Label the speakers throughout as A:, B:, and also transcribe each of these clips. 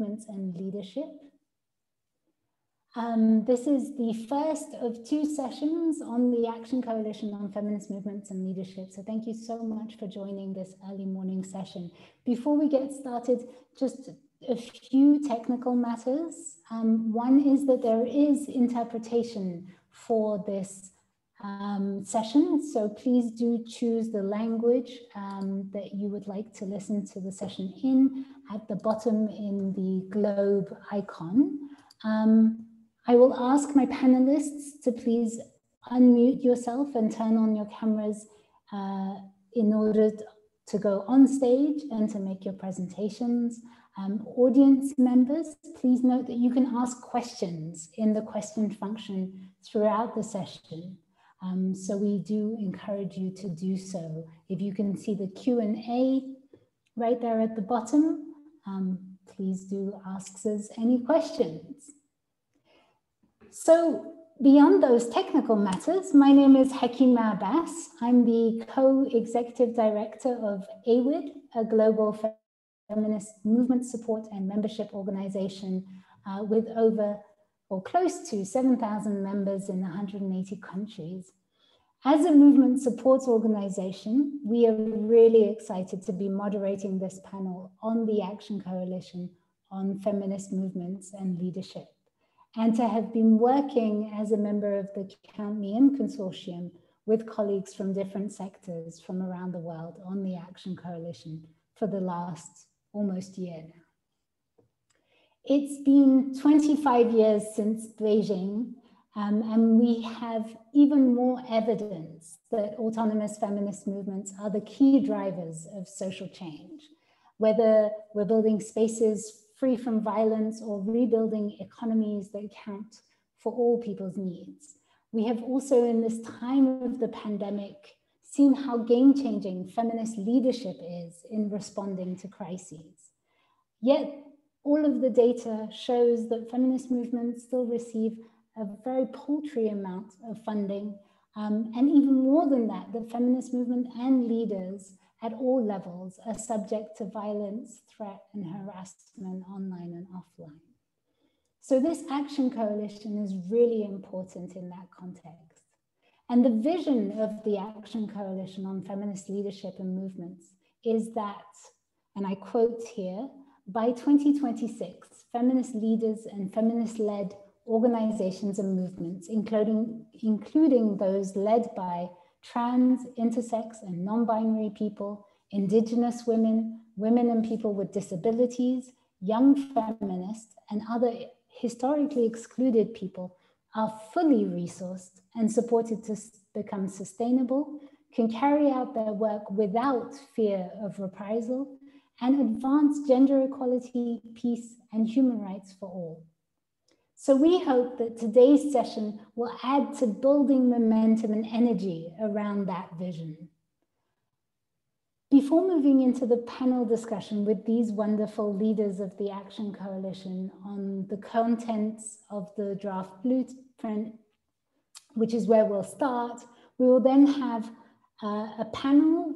A: movements and leadership. Um, this is the first of two sessions on the Action Coalition on Feminist Movements and Leadership. So thank you so much for joining this early morning session. Before we get started, just a few technical matters. Um, one is that there is interpretation for this um, session. So please do choose the language um, that you would like to listen to the session in at the bottom in the globe icon. Um, I will ask my panelists to please unmute yourself and turn on your cameras uh, in order to go on stage and to make your presentations. Um, audience members, please note that you can ask questions in the question function throughout the session. Um, so we do encourage you to do so. If you can see the Q&A right there at the bottom, um, please do ask us any questions. So beyond those technical matters, my name is Hakima Abbas. I'm the co-executive director of AWID, a global feminist movement support and membership organization uh, with over or close to 7,000 members in 180 countries. As a movement supports organization, we are really excited to be moderating this panel on the Action Coalition on Feminist Movements and Leadership, and to have been working as a member of the Count Me In Consortium with colleagues from different sectors from around the world on the Action Coalition for the last almost year now. It's been 25 years since Beijing, um, and we have even more evidence that autonomous feminist movements are the key drivers of social change. Whether we're building spaces free from violence or rebuilding economies that count for all people's needs. We have also, in this time of the pandemic, seen how game changing feminist leadership is in responding to crises. Yet, all of the data shows that feminist movements still receive a very paltry amount of funding. Um, and even more than that, the feminist movement and leaders at all levels are subject to violence, threat, and harassment online and offline. So, this action coalition is really important in that context. And the vision of the Action Coalition on Feminist Leadership and Movements is that, and I quote here, by 2026, feminist leaders and feminist led organizations and movements, including, including those led by trans, intersex, and non binary people, indigenous women, women and people with disabilities, young feminists, and other historically excluded people are fully resourced and supported to become sustainable, can carry out their work without fear of reprisal, and advance gender equality, peace, and human rights for all. So we hope that today's session will add to building momentum and energy around that vision. Before moving into the panel discussion with these wonderful leaders of the Action Coalition on the contents of the draft blueprint, which is where we'll start, we will then have uh, a panel.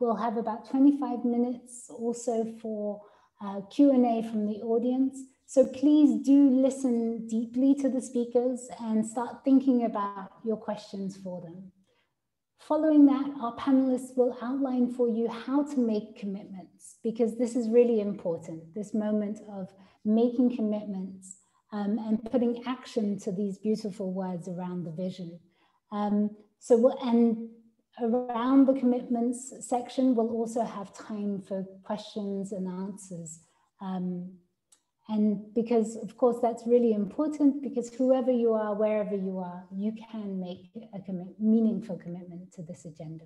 A: We'll have about 25 minutes also for uh, Q&A from the audience. So please do listen deeply to the speakers and start thinking about your questions for them. Following that, our panelists will outline for you how to make commitments because this is really important, this moment of making commitments um, and putting action to these beautiful words around the vision. Um, so we'll, and around the commitments section, we'll also have time for questions and answers um, and because, of course, that's really important because whoever you are, wherever you are, you can make a commit, meaningful commitment to this agenda.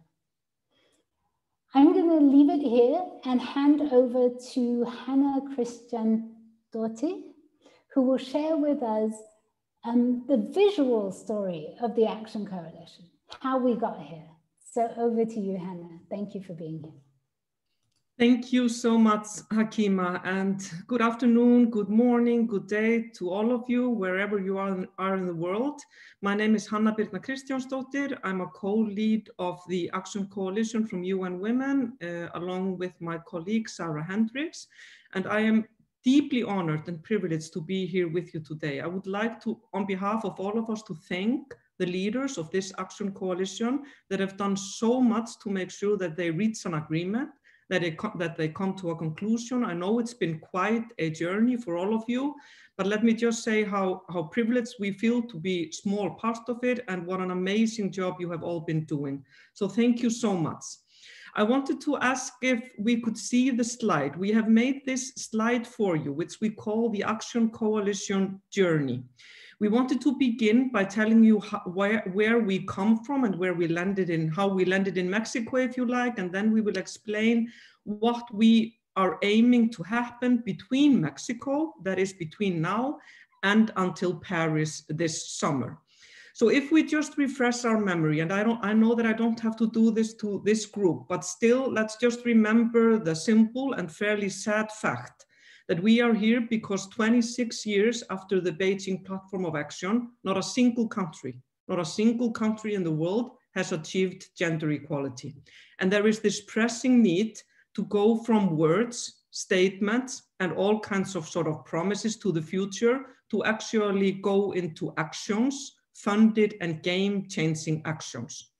A: I'm going to leave it here and hand over to Hannah Christian Dotti, who will share with us um, the visual story of the Action Coalition, how we got here. So over to you, Hannah. Thank you for being here.
B: Thank you so much, Hakima, and good afternoon, good morning, good day to all of you, wherever you are, are in the world. My name is Hanna Birna Kristjánsdóttir. I'm a co-lead of the Action Coalition from UN Women, uh, along with my colleague, Sarah Hendricks, and I am deeply honored and privileged to be here with you today. I would like to, on behalf of all of us, to thank the leaders of this action coalition that have done so much to make sure that they reach an agreement, that they, that they come to a conclusion. I know it's been quite a journey for all of you, but let me just say how, how privileged we feel to be small part of it and what an amazing job you have all been doing. So thank you so much. I wanted to ask if we could see the slide. We have made this slide for you, which we call the Action Coalition Journey. We wanted to begin by telling you how, where, where we come from and where we landed in, how we landed in Mexico, if you like, and then we will explain what we are aiming to happen between Mexico, that is between now and until Paris this summer. So if we just refresh our memory, and I don't, I know that I don't have to do this to this group, but still, let's just remember the simple and fairly sad fact that we are here because 26 years after the Beijing Platform of Action, not a single country, not a single country in the world has achieved gender equality. And there is this pressing need to go from words, statements, and all kinds of sort of promises to the future to actually go into actions funded and game-changing actions.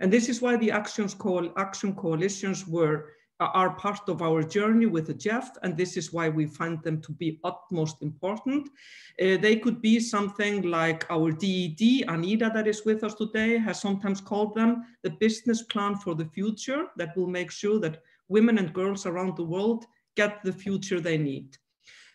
B: And this is why the actions call, action coalitions were are part of our journey with the GEF, and this is why we find them to be utmost important. Uh, they could be something like our DED, Anita that is with us today, has sometimes called them the business plan for the future that will make sure that women and girls around the world get the future they need.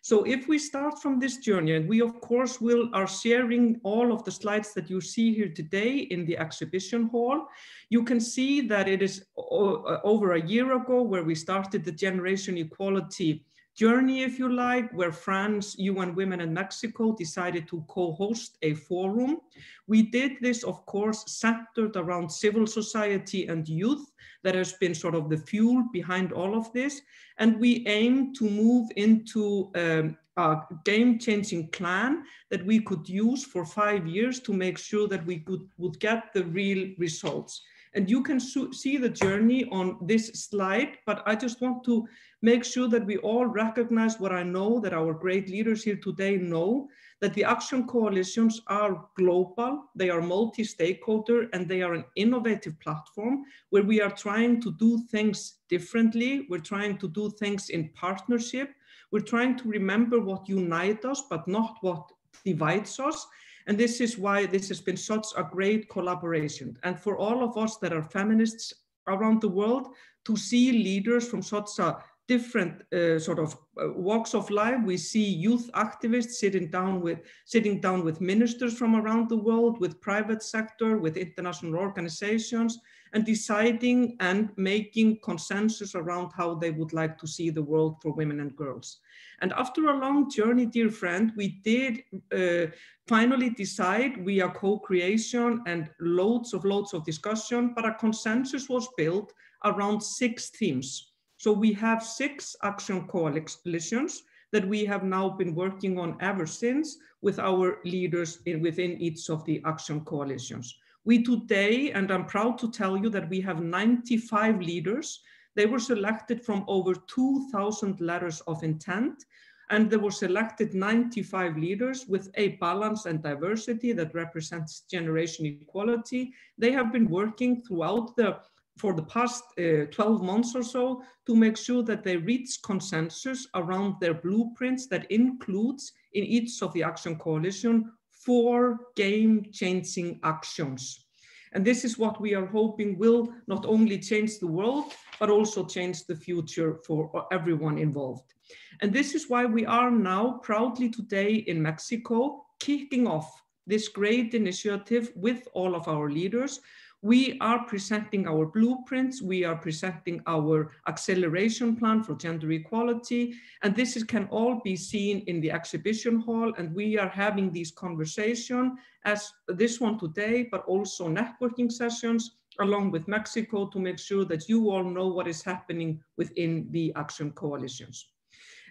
B: So if we start from this journey, and we of course will are sharing all of the slides that you see here today in the exhibition hall, you can see that it is over a year ago where we started the generation equality journey, if you like, where France, UN Women and Mexico decided to co-host a forum. We did this, of course, centered around civil society and youth. That has been sort of the fuel behind all of this. And we aim to move into um, a game-changing plan that we could use for five years to make sure that we could, would get the real results. And you can see the journey on this slide, but I just want to make sure that we all recognize what I know that our great leaders here today know, that the action coalitions are global, they are multi-stakeholder, and they are an innovative platform where we are trying to do things differently. We're trying to do things in partnership. We're trying to remember what unites us, but not what divides us. And this is why this has been such a great collaboration. And for all of us that are feminists around the world, to see leaders from such a different uh, sort of uh, walks of life. We see youth activists sitting down with sitting down with ministers from around the world, with private sector, with international organizations, and deciding and making consensus around how they would like to see the world for women and girls. And after a long journey, dear friend, we did uh, finally decide we are co-creation and loads of loads of discussion, but a consensus was built around six themes. So we have six action coalitions that we have now been working on ever since with our leaders in, within each of the action coalitions. We today, and I'm proud to tell you that we have 95 leaders. They were selected from over 2,000 letters of intent, and there were selected 95 leaders with a balance and diversity that represents generation equality. They have been working throughout the for the past uh, 12 months or so to make sure that they reach consensus around their blueprints that includes in each of the action coalition four game-changing actions. And this is what we are hoping will not only change the world, but also change the future for everyone involved. And this is why we are now proudly today in Mexico kicking off this great initiative with all of our leaders we are presenting our blueprints, we are presenting our acceleration plan for gender equality, and this is, can all be seen in the exhibition hall, and we are having these conversation as this one today, but also networking sessions along with Mexico to make sure that you all know what is happening within the action coalitions.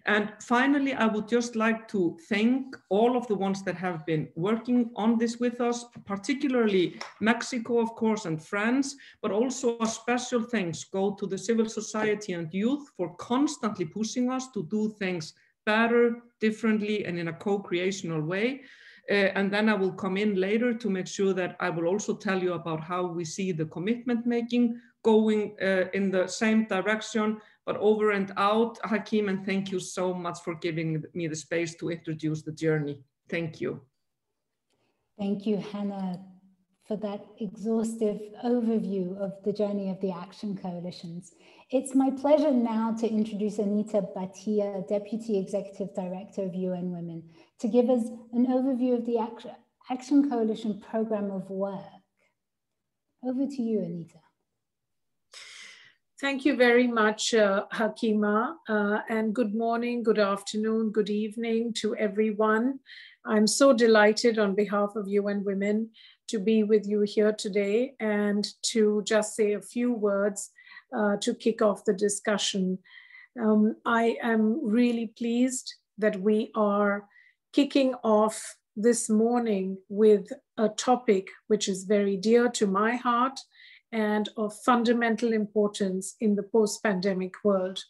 B: And finally, I would just like to thank all of the ones that have been working on this with us, particularly Mexico, of course, and France, but also a special thanks go to the civil society and youth for constantly pushing us to do things better, differently, and in a co-creational way. Uh, and then I will come in later to make sure that I will also tell you about how we see the commitment making going uh, in the same direction, but over and out, Hakim, and thank you so much for giving me the space to introduce the journey. Thank you.
A: Thank you, Hannah, for that exhaustive overview of the journey of the Action Coalitions. It's my pleasure now to introduce Anita Bhatia, Deputy Executive Director of UN Women, to give us an overview of the Action Coalition program of work. Over to you, Anita.
C: Thank you very much, uh, Hakima, uh, and good morning, good afternoon, good evening to everyone. I'm so delighted on behalf of UN Women to be with you here today and to just say a few words uh, to kick off the discussion. Um, I am really pleased that we are kicking off this morning with a topic which is very dear to my heart and of fundamental importance in the post-pandemic world.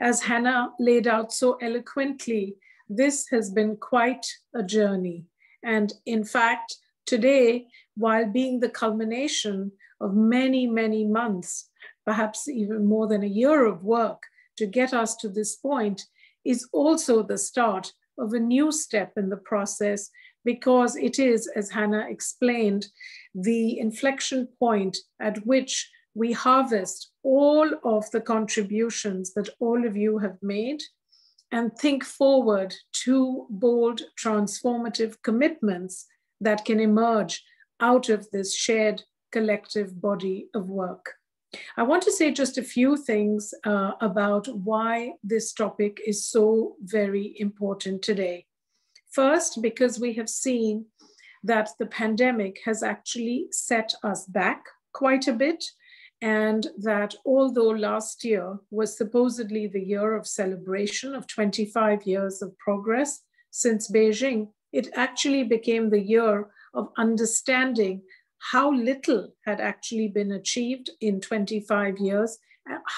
C: As Hannah laid out so eloquently, this has been quite a journey. And in fact, today, while being the culmination of many, many months, perhaps even more than a year of work to get us to this point, is also the start of a new step in the process because it is, as Hannah explained, the inflection point at which we harvest all of the contributions that all of you have made and think forward to bold transformative commitments that can emerge out of this shared collective body of work. I want to say just a few things uh, about why this topic is so very important today. First, because we have seen that the pandemic has actually set us back quite a bit, and that although last year was supposedly the year of celebration of 25 years of progress since Beijing, it actually became the year of understanding how little had actually been achieved in 25 years,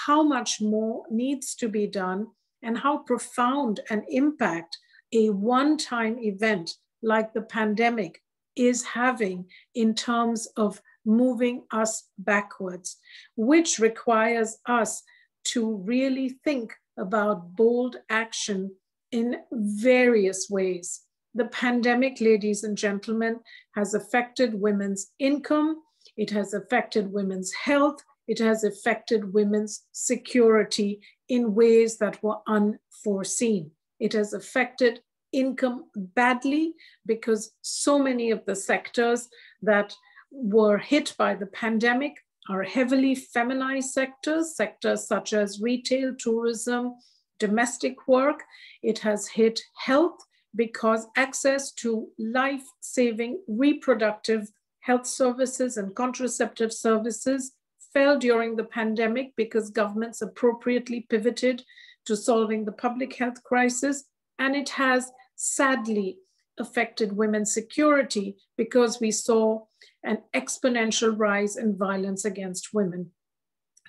C: how much more needs to be done, and how profound an impact a one time event like the pandemic is having in terms of moving us backwards, which requires us to really think about bold action in various ways. The pandemic, ladies and gentlemen, has affected women's income, it has affected women's health, it has affected women's security in ways that were unforeseen. It has affected income badly because so many of the sectors that were hit by the pandemic are heavily feminized sectors, sectors such as retail, tourism, domestic work. It has hit health, because access to life-saving reproductive health services and contraceptive services fell during the pandemic because governments appropriately pivoted to solving the public health crisis. And it has sadly affected women's security because we saw an exponential rise in violence against women.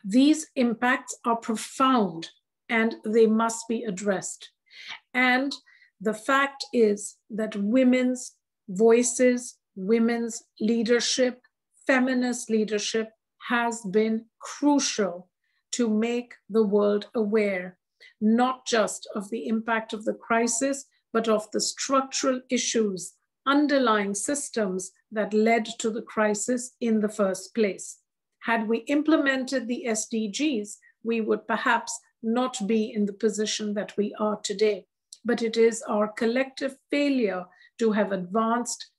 C: These impacts are profound and they must be addressed. And the fact is that women's voices, women's leadership, feminist leadership has been crucial to make the world aware, not just of the impact of the crisis, but of the structural issues, underlying systems that led to the crisis in the first place. Had we implemented the SDGs, we would perhaps not be in the position that we are today but it is our collective failure to have advanced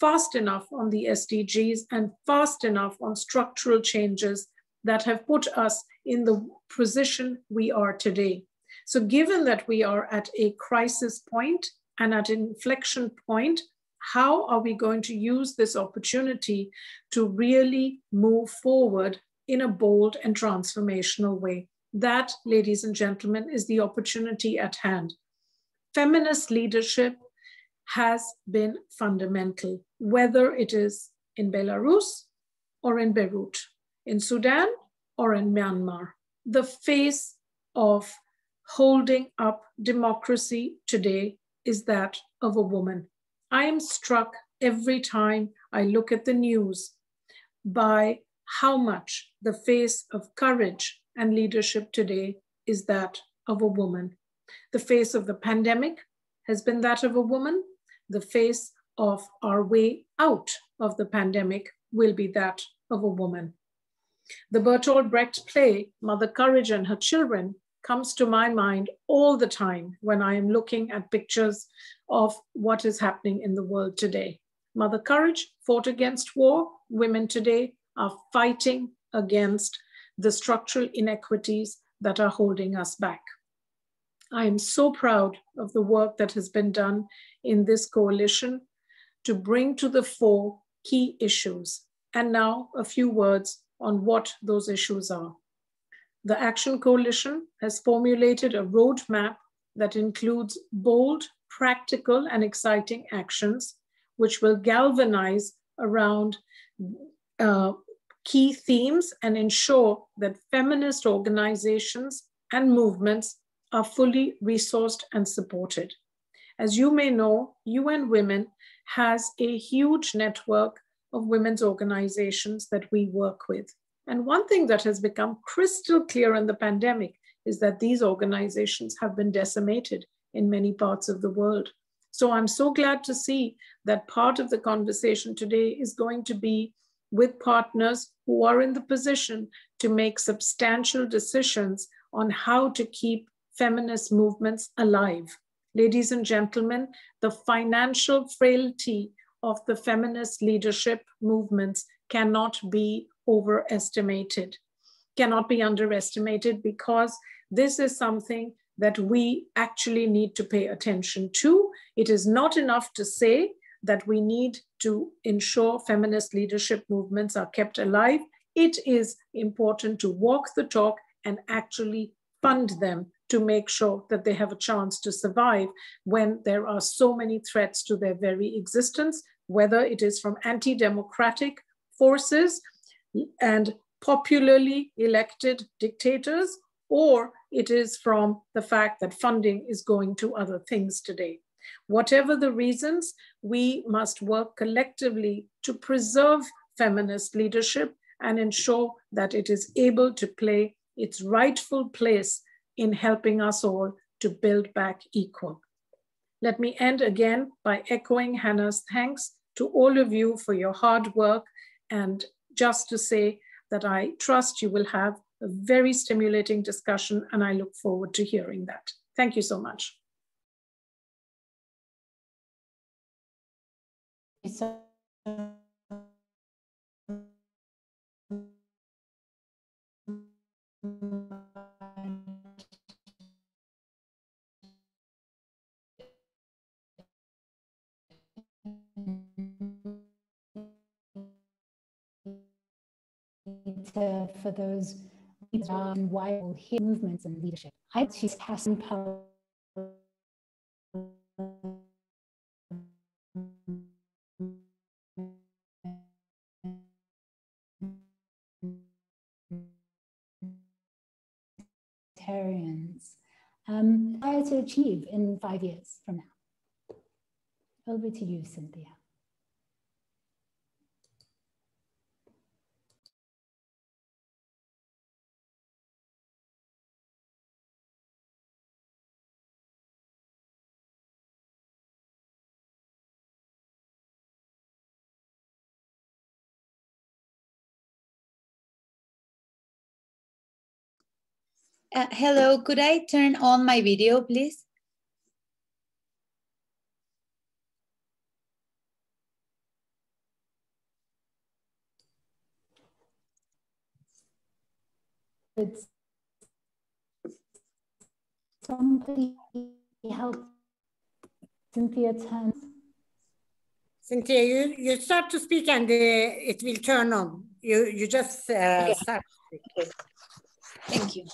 C: fast enough on the SDGs and fast enough on structural changes that have put us in the position we are today. So given that we are at a crisis point and at an inflection point, how are we going to use this opportunity to really move forward in a bold and transformational way? That, ladies and gentlemen, is the opportunity at hand feminist leadership has been fundamental, whether it is in Belarus or in Beirut, in Sudan or in Myanmar. The face of holding up democracy today is that of a woman. I am struck every time I look at the news by how much the face of courage and leadership today is that of a woman. The face of the pandemic has been that of a woman. The face of our way out of the pandemic will be that of a woman. The Bertolt Brecht play, Mother Courage and Her Children, comes to my mind all the time when I am looking at pictures of what is happening in the world today. Mother Courage fought against war. Women today are fighting against the structural inequities that are holding us back. I am so proud of the work that has been done in this coalition to bring to the fore key issues. And now a few words on what those issues are. The Action Coalition has formulated a roadmap that includes bold, practical, and exciting actions, which will galvanize around uh, key themes and ensure that feminist organizations and movements are fully resourced and supported. As you may know, UN Women has a huge network of women's organizations that we work with. And one thing that has become crystal clear in the pandemic is that these organizations have been decimated in many parts of the world. So I'm so glad to see that part of the conversation today is going to be with partners who are in the position to make substantial decisions on how to keep feminist movements alive. Ladies and gentlemen, the financial frailty of the feminist leadership movements cannot be overestimated, cannot be underestimated because this is something that we actually need to pay attention to. It is not enough to say that we need to ensure feminist leadership movements are kept alive. It is important to walk the talk and actually fund them to make sure that they have a chance to survive when there are so many threats to their very existence, whether it is from anti-democratic forces and popularly elected dictators, or it is from the fact that funding is going to other things today. Whatever the reasons, we must work collectively to preserve feminist leadership and ensure that it is able to play its rightful place in helping us all to build back equal. Let me end again by echoing Hannah's thanks to all of you for your hard work and just to say that I trust you will have a very stimulating discussion and I look forward to hearing that. Thank you so much.
A: So to, for those um, wild movements and leadership. I she's passing power. Um, to achieve in five years from now. Over to you, Cynthia.
D: Uh, hello, could I turn on my video, please?
A: It's somebody help Cynthia turn.
E: Cynthia, you, you start to speak and uh, it will turn on. You, you just uh, yeah. start.
D: Thank you.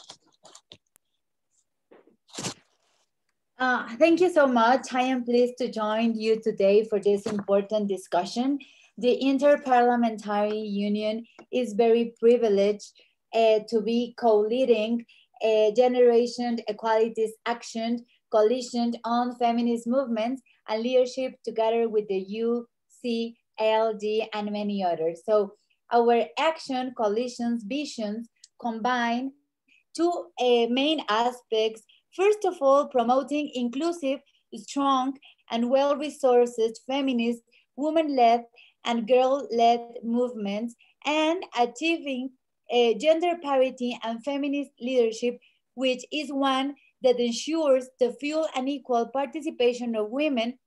D: Uh, thank you so much. I am pleased to join you today for this important discussion. The Interparliamentary Union is very privileged uh, to be co-leading uh, Generation Equalities Action Coalition on Feminist Movements and Leadership together with the UCLG and many others. So our action coalition's visions combine two uh, main aspects. First of all, promoting inclusive, strong, and well-resourced feminist, women-led, and girl-led movements, and achieving uh, gender parity and feminist leadership, which is one that ensures the full and equal participation of women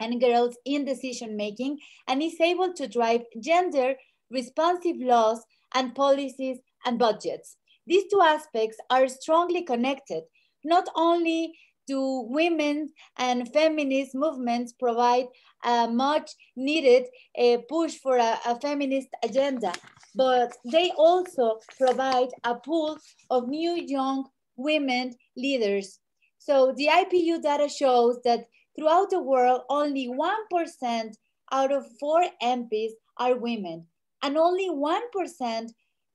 D: and girls in decision making and is able to drive gender responsive laws and policies and budgets. These two aspects are strongly connected, not only do women and feminist movements provide a much needed uh, push for a, a feminist agenda, but they also provide a pool of new young women leaders. So the IPU data shows that throughout the world, only 1% out of four MPs are women, and only 1%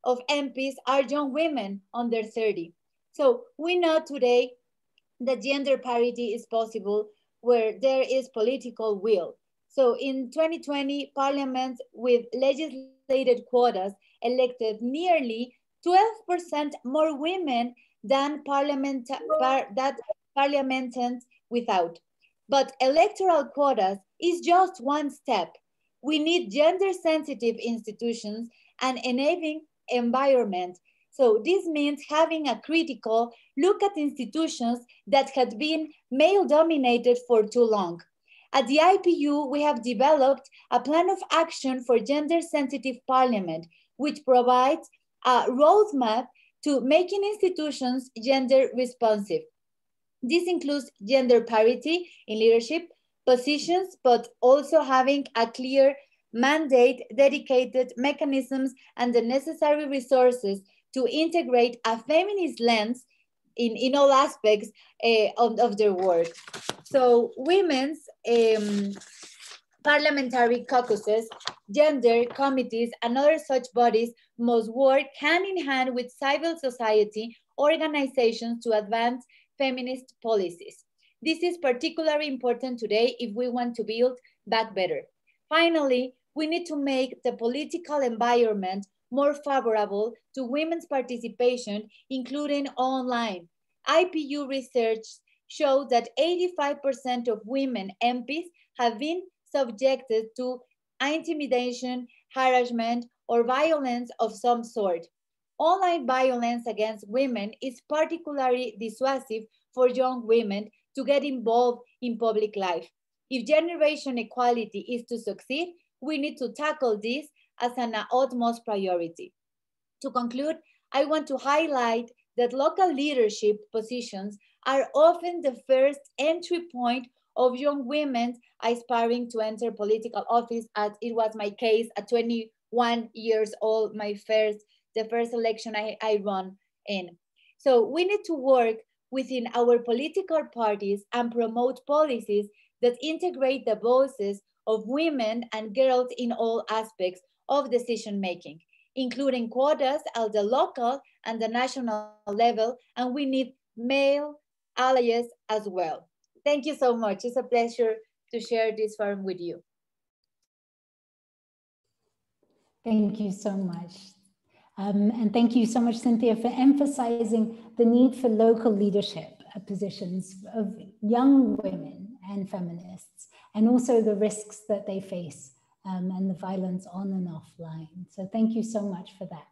D: of MPs are young women under 30. So we know today that gender parity is possible where there is political will. So in 2020, parliaments with legislated quotas elected nearly 12% more women than parliament, par, that parliamentarians without. But electoral quotas is just one step. We need gender sensitive institutions and enabling environment. So this means having a critical look at institutions that had been male dominated for too long. At the IPU, we have developed a plan of action for gender sensitive parliament, which provides a roadmap to making institutions gender responsive. This includes gender parity in leadership positions, but also having a clear mandate, dedicated mechanisms, and the necessary resources to integrate a feminist lens in, in all aspects uh, of, of their work. So women's um, parliamentary caucuses, gender committees, and other such bodies must work hand in hand with civil society organizations to advance feminist policies. This is particularly important today if we want to build back better. Finally, we need to make the political environment more favorable to women's participation, including online. IPU research showed that 85% of women MPs have been subjected to intimidation, harassment, or violence of some sort. Online violence against women is particularly dissuasive for young women to get involved in public life. If generation equality is to succeed, we need to tackle this as an utmost priority. To conclude, I want to highlight that local leadership positions are often the first entry point of young women aspiring to enter political office as it was my case at 21 years old, my first, the first election I, I run in. So we need to work within our political parties and promote policies that integrate the voices of women and girls in all aspects of decision making, including quotas at the local and the national level, and we need male allies as well. Thank you so much. It's a pleasure to share this forum with you.
A: Thank you so much. Um, and thank you so much, Cynthia, for emphasizing the need for local leadership positions of young women and feminists, and also the risks that they face um, and the violence on and offline. So thank you so much for that.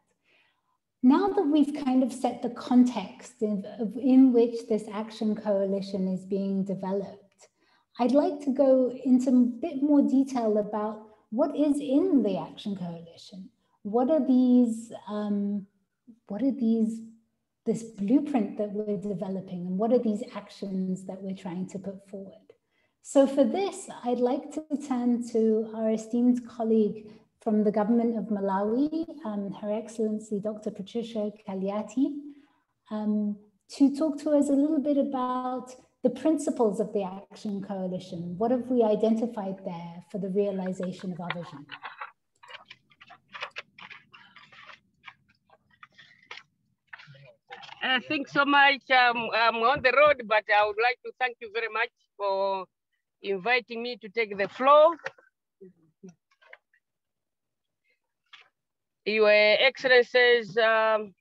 A: Now that we've kind of set the context in, in which this action coalition is being developed, I'd like to go into a bit more detail about what is in the action coalition. What are these, um, what are these, this blueprint that we're developing and what are these actions that we're trying to put forward? So for this, I'd like to turn to our esteemed colleague from the government of Malawi, um, Her Excellency Dr. Patricia Kaliati, um, to talk to us a little bit about the principles of the Action Coalition. What have we identified there for the realization of our vision?
F: uh, thanks so much. I'm on the road, but I would like to thank you very much for inviting me to take the floor. Your Excellencies, um,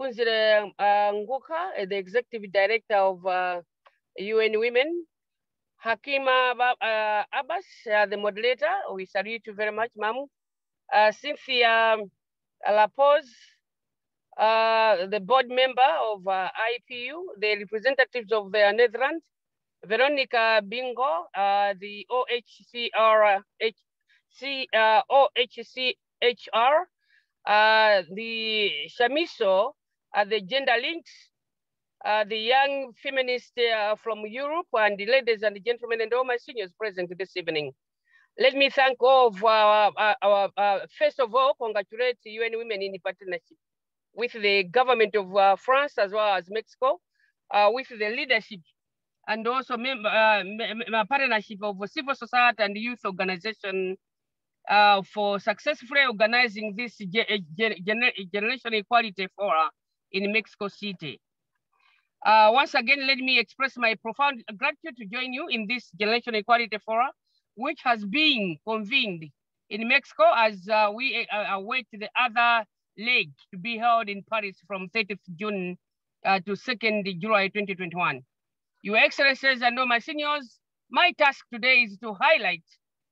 F: uh, Ngcuka, the Executive Director of uh, UN Women, Hakima uh, Abbas, uh, the moderator, we salute you very much, ma'am. Uh, Cynthia Lopez, uh, the board member of uh, IPU, the representatives of the Netherlands, Veronica Birga, uh, the OHCR, HC, uh, OHCHR, uh, the Shamiso, uh, the gender links, uh, the young feminists uh, from Europe, and the ladies and the gentlemen and all my seniors present this evening. Let me thank all of our, our, our first of all, congratulate UN Women in Partnership with the government of uh, France as well as Mexico, uh, with the leadership and also member, uh, partnership of civil society and youth organization uh, for successfully organizing this gener generation equality forum in Mexico City. Uh, once again, let me express my profound gratitude to join you in this generation equality forum, which has been convened in Mexico as uh, we await the other leg to be held in Paris from 30th June uh, to 2nd July 2021. Your Excellencies and all my seniors, my task today is to highlight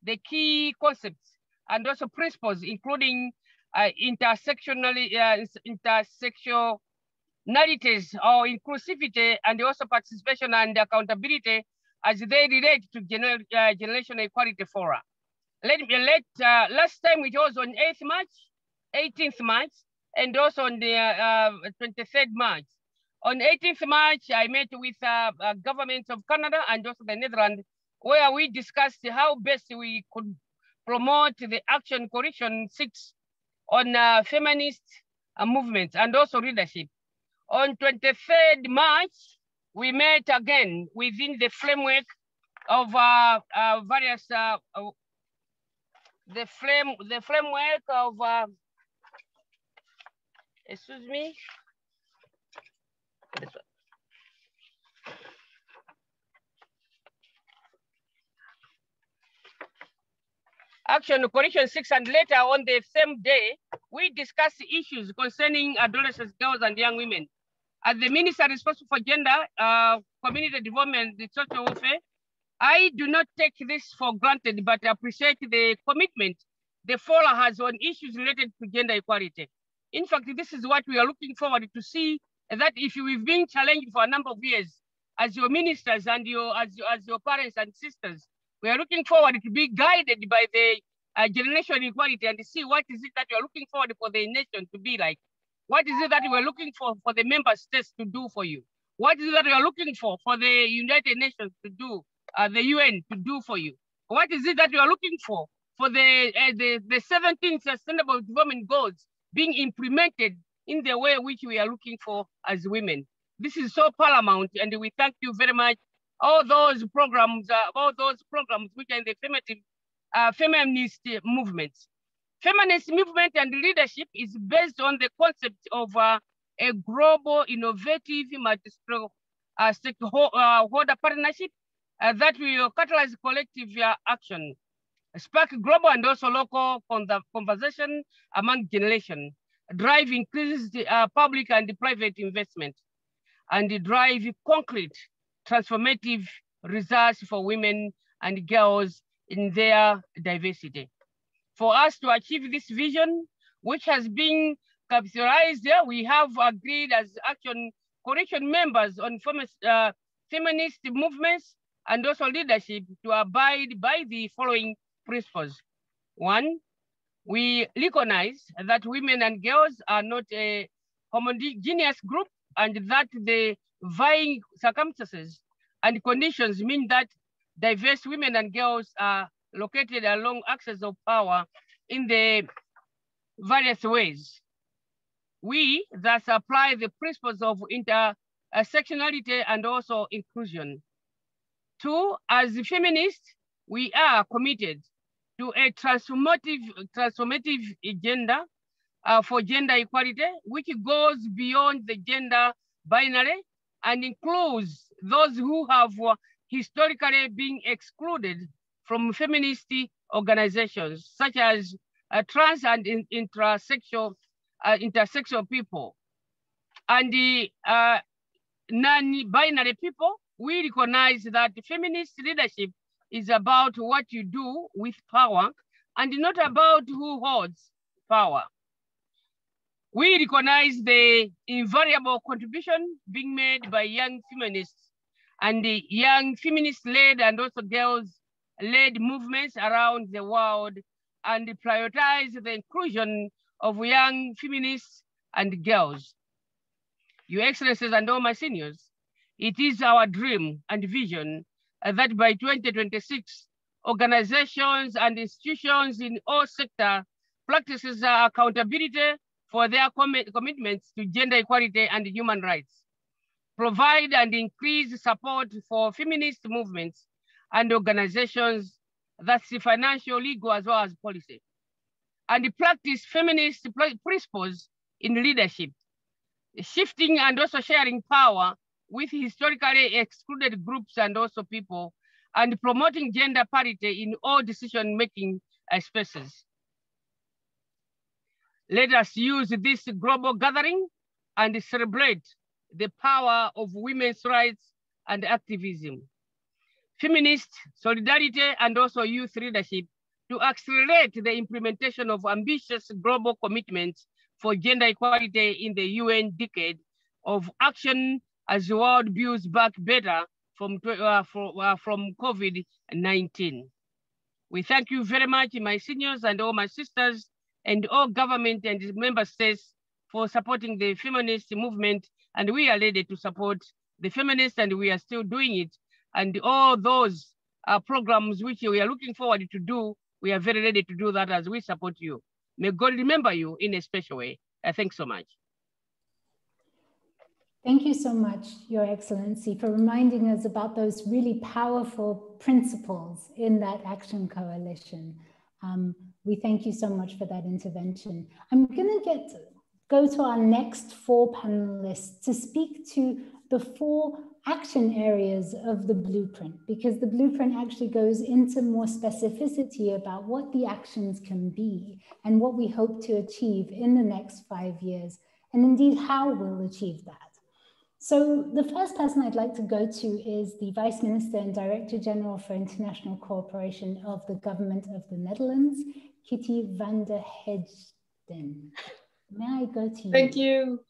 F: the key concepts and also principles, including uh, intersectionality, uh, intersectionalities or inclusivity, and also participation and accountability as they relate to gener uh, generational equality fora. Let me let uh, last time it was on 8th March, 18th March, and also on the uh, 23rd March. On 18th March, I met with uh, uh, governments of Canada and also the Netherlands, where we discussed how best we could promote the Action Coalition 6 on uh, feminist uh, movements and also leadership. On 23rd March, we met again within the framework of uh, uh, various, the, frame, the framework of, excuse me, Action Coalition 6 and later on the same day, we discussed issues concerning adolescents, girls and young women. As the minister responsible for gender, uh, community development, the social welfare, I do not take this for granted, but appreciate the commitment the FORA has on issues related to gender equality. In fact, this is what we are looking forward to see that if we've been challenged for a number of years as your ministers and your as, as your parents and sisters, we are looking forward to be guided by the uh, generation equality and see what is it that you are looking forward for the nation to be like. What is it that you are looking for for the member states to do for you? What is it that you are looking for for the United Nations to do, uh, the UN to do for you? What is it that you are looking for for the, uh, the, the 17 Sustainable Development Goals being implemented in the way which we are looking for as women. This is so paramount, and we thank you very much. All those programs, uh, all those programs which are in the feminist, uh, feminist movements. Feminist movement and leadership is based on the concept of uh, a global, innovative, multi-stakeholder uh, partnership uh, that will catalyze collective uh, action, spark global and also local conversation among generations drive increased uh, public and private investment, and drive concrete transformative results for women and girls in their diversity. For us to achieve this vision, which has been capitalized, we have agreed as Action Coalition members on uh, feminist movements and also leadership to abide by the following principles. One, we recognize that women and girls are not a homogeneous group and that the vying circumstances and conditions mean that diverse women and girls are located along axes of power in the various ways. We thus apply the principles of intersectionality and also inclusion. Two, as feminists, we are committed to a transformative, transformative agenda uh, for gender equality, which goes beyond the gender binary and includes those who have uh, historically been excluded from feminist organizations, such as uh, trans and in, intersexual, uh, intersexual people. And the uh, non-binary people, we recognize that feminist leadership is about what you do with power and not about who holds power. We recognize the invariable contribution being made by young feminists and the young feminist-led and also girls-led movements around the world and prioritize the inclusion of young feminists and girls. Your Excellencies and all my seniors, it is our dream and vision that by 2026, organizations and institutions in all sectors practices accountability for their com commitments to gender equality and human rights, provide and increase support for feminist movements and organizations that's financial, legal, as well as policy, and practice feminist principles in leadership, shifting and also sharing power with historically excluded groups and also people, and promoting gender parity in all decision-making spaces. Let us use this global gathering and celebrate the power of women's rights and activism, feminist solidarity, and also youth leadership to accelerate the implementation of ambitious global commitments for gender equality in the UN decade of action as the world builds back better from, uh, uh, from COVID-19. We thank you very much, my seniors and all my sisters, and all government and member states for supporting the feminist movement. And we are ready to support the feminists and we are still doing it. And all those uh, programs which we are looking forward to do, we are very ready to do that as we support you. May God remember you in a special way. Uh, thanks so much.
A: Thank you so much, Your Excellency, for reminding us about those really powerful principles in that action coalition. Um, we thank you so much for that intervention. I'm going to get go to our next four panelists to speak to the four action areas of the blueprint, because the blueprint actually goes into more specificity about what the actions can be and what we hope to achieve in the next five years, and indeed how we'll achieve that. So the first person I'd like to go to is the Vice Minister and Director General for International Cooperation of the Government of the Netherlands, Kitty van der Heijden. May I go to you?
G: Thank you,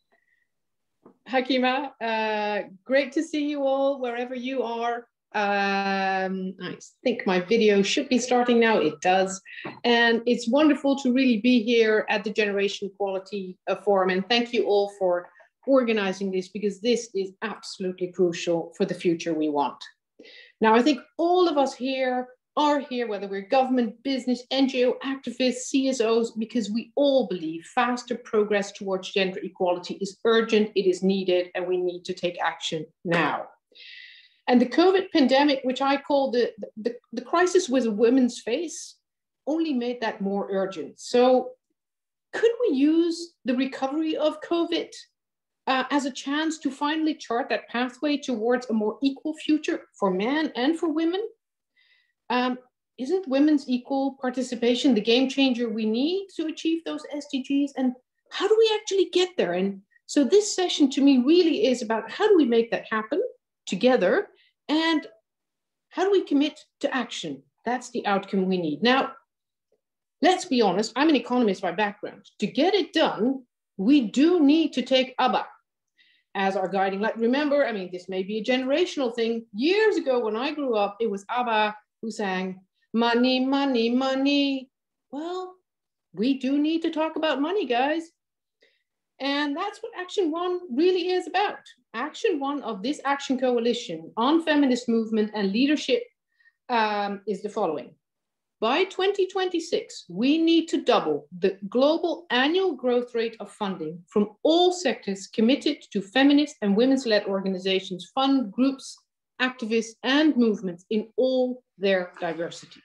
G: Hakima. Uh, great to see you all wherever you are. Um, I think my video should be starting now. It does. And it's wonderful to really be here at the Generation Equality uh, Forum. And thank you all for organizing this because this is absolutely crucial for the future we want. Now, I think all of us here are here, whether we're government, business, NGO activists, CSOs, because we all believe faster progress towards gender equality is urgent, it is needed, and we need to take action now. And the COVID pandemic, which I call the, the, the crisis with a woman's face, only made that more urgent. So could we use the recovery of COVID uh, as a chance to finally chart that pathway towards a more equal future for men and for women? Um, isn't women's equal participation the game changer we need to achieve those SDGs? And how do we actually get there? And so this session to me really is about how do we make that happen together and how do we commit to action? That's the outcome we need. Now, let's be honest, I'm an economist by background. To get it done, we do need to take ABBA, as our guiding light. Remember, I mean, this may be a generational thing. Years ago, when I grew up, it was ABBA who sang, Money, money, money. Well, we do need to talk about money, guys. And that's what Action One really is about. Action One of this Action Coalition on feminist movement and leadership um, is the following by 2026, we need to double the global annual growth rate of funding from all sectors committed to feminist and women's led organizations, fund groups, activists, and movements in all their diversity.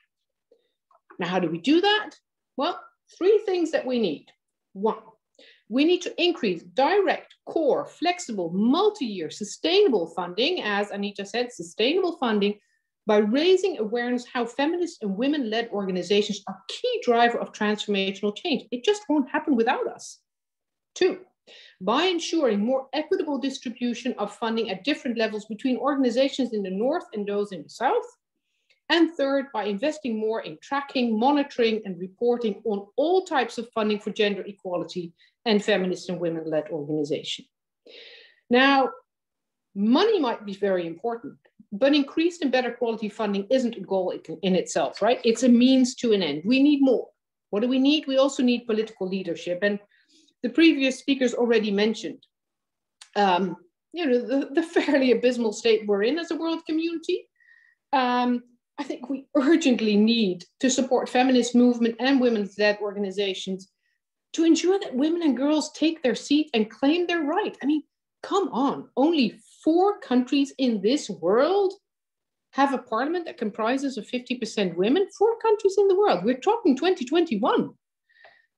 G: Now, how do we do that? Well, three things that we need. One, We need to increase direct, core, flexible, multi-year, sustainable funding, as Anita said, sustainable funding by raising awareness how feminist and women-led organizations are key driver of transformational change. It just won't happen without us. Two, by ensuring more equitable distribution of funding at different levels between organizations in the North and those in the South. And third, by investing more in tracking, monitoring, and reporting on all types of funding for gender equality and feminist and women-led organization. Now, money might be very important, but increased and better quality funding isn't a goal in itself, right? It's a means to an end. We need more. What do we need? We also need political leadership. And the previous speakers already mentioned, um, you know, the, the, fairly abysmal state we're in as a world community. Um, I think we urgently need to support feminist movement and women's led organizations to ensure that women and girls take their seat and claim their right. I mean, come on, only four countries in this world have a parliament that comprises of 50% women, four countries in the world. We're talking 2021.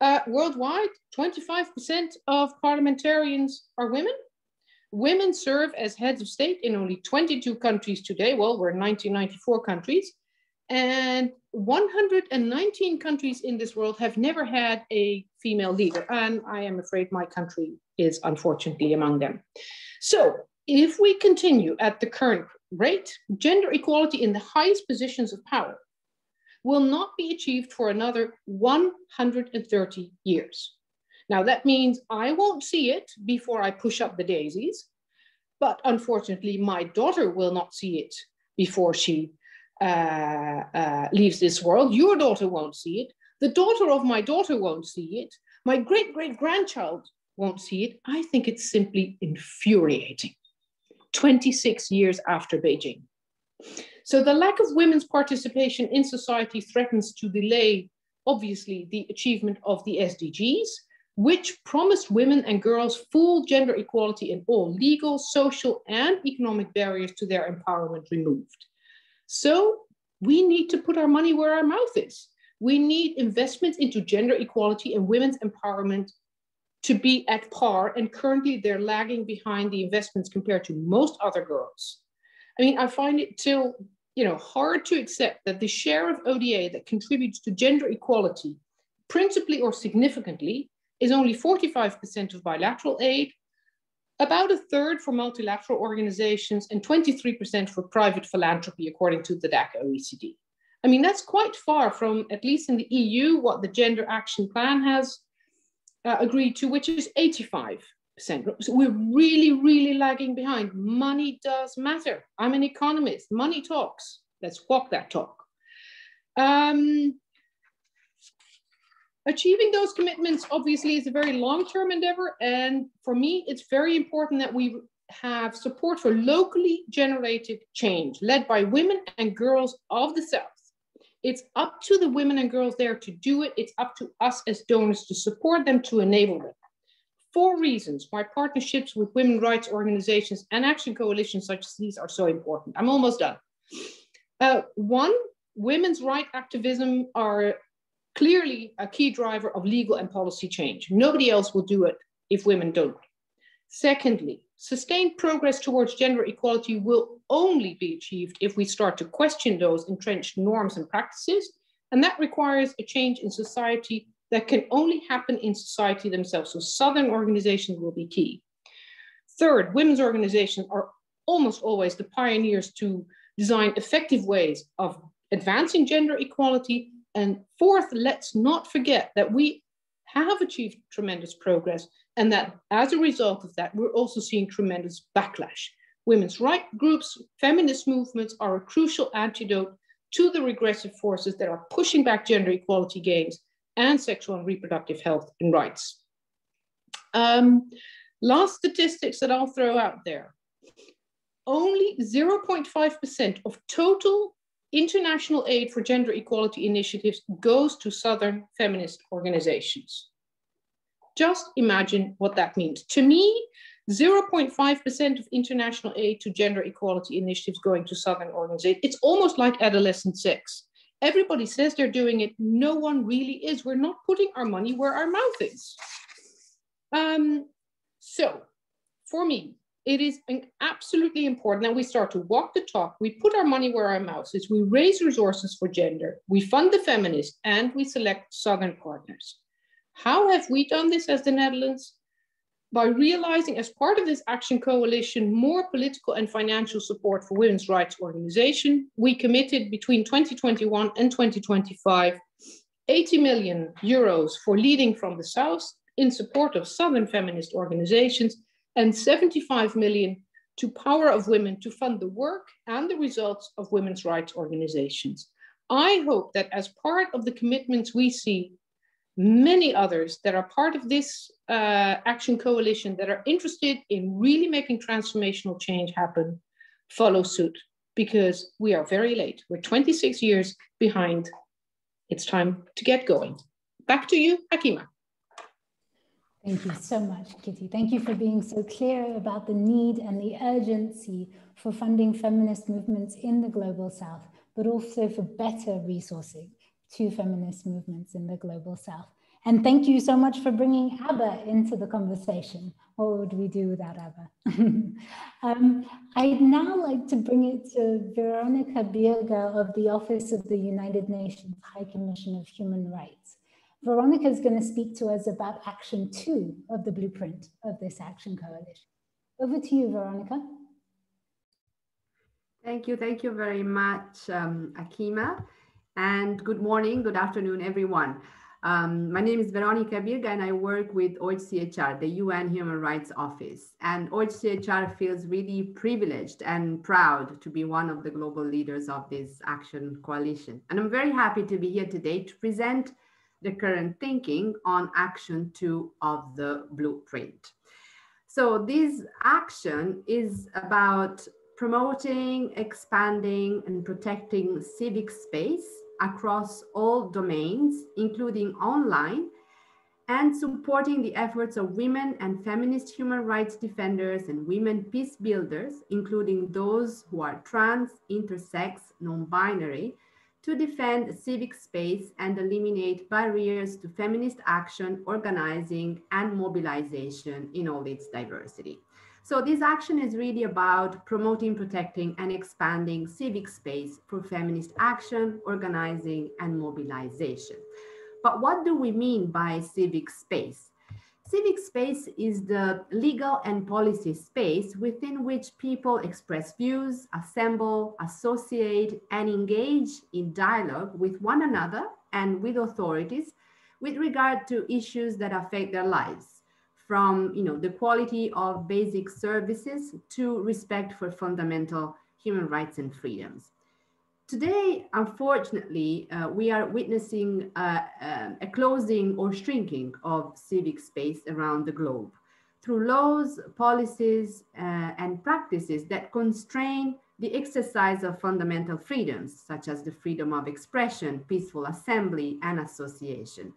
G: Uh, worldwide, 25% of parliamentarians are women. Women serve as heads of state in only 22 countries today. Well, we're 1994 countries. And 119 countries in this world have never had a female leader. And I am afraid my country is unfortunately among them. So if we continue at the current rate, gender equality in the highest positions of power will not be achieved for another 130 years. Now that means I won't see it before I push up the daisies, but unfortunately my daughter will not see it before she uh, uh, leaves this world. Your daughter won't see it. The daughter of my daughter won't see it. My great great grandchild won't see it. I think it's simply infuriating. 26 years after Beijing. So the lack of women's participation in society threatens to delay, obviously, the achievement of the SDGs, which promised women and girls full gender equality and all legal, social, and economic barriers to their empowerment removed. So we need to put our money where our mouth is. We need investments into gender equality and women's empowerment to be at par, and currently they're lagging behind the investments compared to most other girls. I mean, I find it still, you know, hard to accept that the share of ODA that contributes to gender equality, principally or significantly, is only 45% of bilateral aid, about a third for multilateral organizations, and 23% for private philanthropy, according to the DAC OECD. I mean, that's quite far from, at least in the EU, what the Gender Action Plan has uh, agreed to, which is 85%. So we're really, really lagging behind. Money does matter. I'm an economist. Money talks. Let's walk that talk. Um, achieving those commitments obviously is a very long-term endeavor. And for me, it's very important that we have support for locally generated change led by women and girls of the South it's up to the women and girls there to do it. It's up to us as donors to support them, to enable them. Four reasons why partnerships with women rights organizations and action coalitions such as these are so important. I'm almost done. Uh, one, women's right activism are clearly a key driver of legal and policy change. Nobody else will do it if women don't. Secondly, sustained progress towards gender equality will only be achieved if we start to question those entrenched norms and practices. And that requires a change in society that can only happen in society themselves. So Southern organizations will be key. Third, women's organizations are almost always the pioneers to design effective ways of advancing gender equality. And fourth, let's not forget that we have achieved tremendous progress and that as a result of that, we're also seeing tremendous backlash. Women's rights groups, feminist movements are a crucial antidote to the regressive forces that are pushing back gender equality gains and sexual and reproductive health and rights. Um, last statistics that I'll throw out there. Only 0.5% of total international aid for gender equality initiatives goes to Southern feminist organizations. Just imagine what that means. To me, 0.5% of international aid to gender equality initiatives going to Southern organizations, it's almost like adolescent sex. Everybody says they're doing it. No one really is. We're not putting our money where our mouth is. Um, so for me, it is absolutely important that we start to walk the talk. We put our money where our mouth is. We raise resources for gender. We fund the feminists and we select Southern partners. How have we done this as the Netherlands? By realizing as part of this action coalition more political and financial support for women's rights organization, we committed between 2021 and 2025 80 million euros for leading from the South in support of Southern feminist organizations and 75 million to Power of Women to fund the work and the results of women's rights organizations. I hope that as part of the commitments we see, many others that are part of this uh, action coalition that are interested in really making transformational change happen follow suit because we are very late. We're 26 years behind. It's time to get going. Back to you, Hakima.
A: Thank you so much, Kitty. Thank you for being so clear about the need and the urgency for funding feminist movements in the Global South, but also for better resourcing to feminist movements in the Global South. And thank you so much for bringing ABBA into the conversation. What would we do without ABBA? um, I'd now like to bring it to Veronica Birga of the Office of the United Nations High Commission of Human Rights. Veronica is going to speak to us about action two of the blueprint of this action coalition. Over to you, Veronica.
H: Thank you. Thank you very much, um, Akima. And good morning, good afternoon, everyone. Um, my name is Veronica Birga and I work with OHCHR, the UN Human Rights Office. And OHCHR feels really privileged and proud to be one of the global leaders of this action coalition. And I'm very happy to be here today to present the current thinking on action two of the blueprint. So this action is about promoting, expanding, and protecting civic space across all domains, including online, and supporting the efforts of women and feminist human rights defenders and women peace builders, including those who are trans, intersex, non-binary, to defend civic space and eliminate barriers to feminist action, organizing, and mobilization in all its diversity. So this action is really about promoting, protecting, and expanding civic space for feminist action, organizing, and mobilization. But what do we mean by civic space? Civic space is the legal and policy space within which people express views, assemble, associate, and engage in dialogue with one another and with authorities with regard to issues that affect their lives, from you know, the quality of basic services to respect for fundamental human rights and freedoms. Today, unfortunately, uh, we are witnessing uh, uh, a closing or shrinking of civic space around the globe through laws, policies, uh, and practices that constrain the exercise of fundamental freedoms, such as the freedom of expression, peaceful assembly, and association.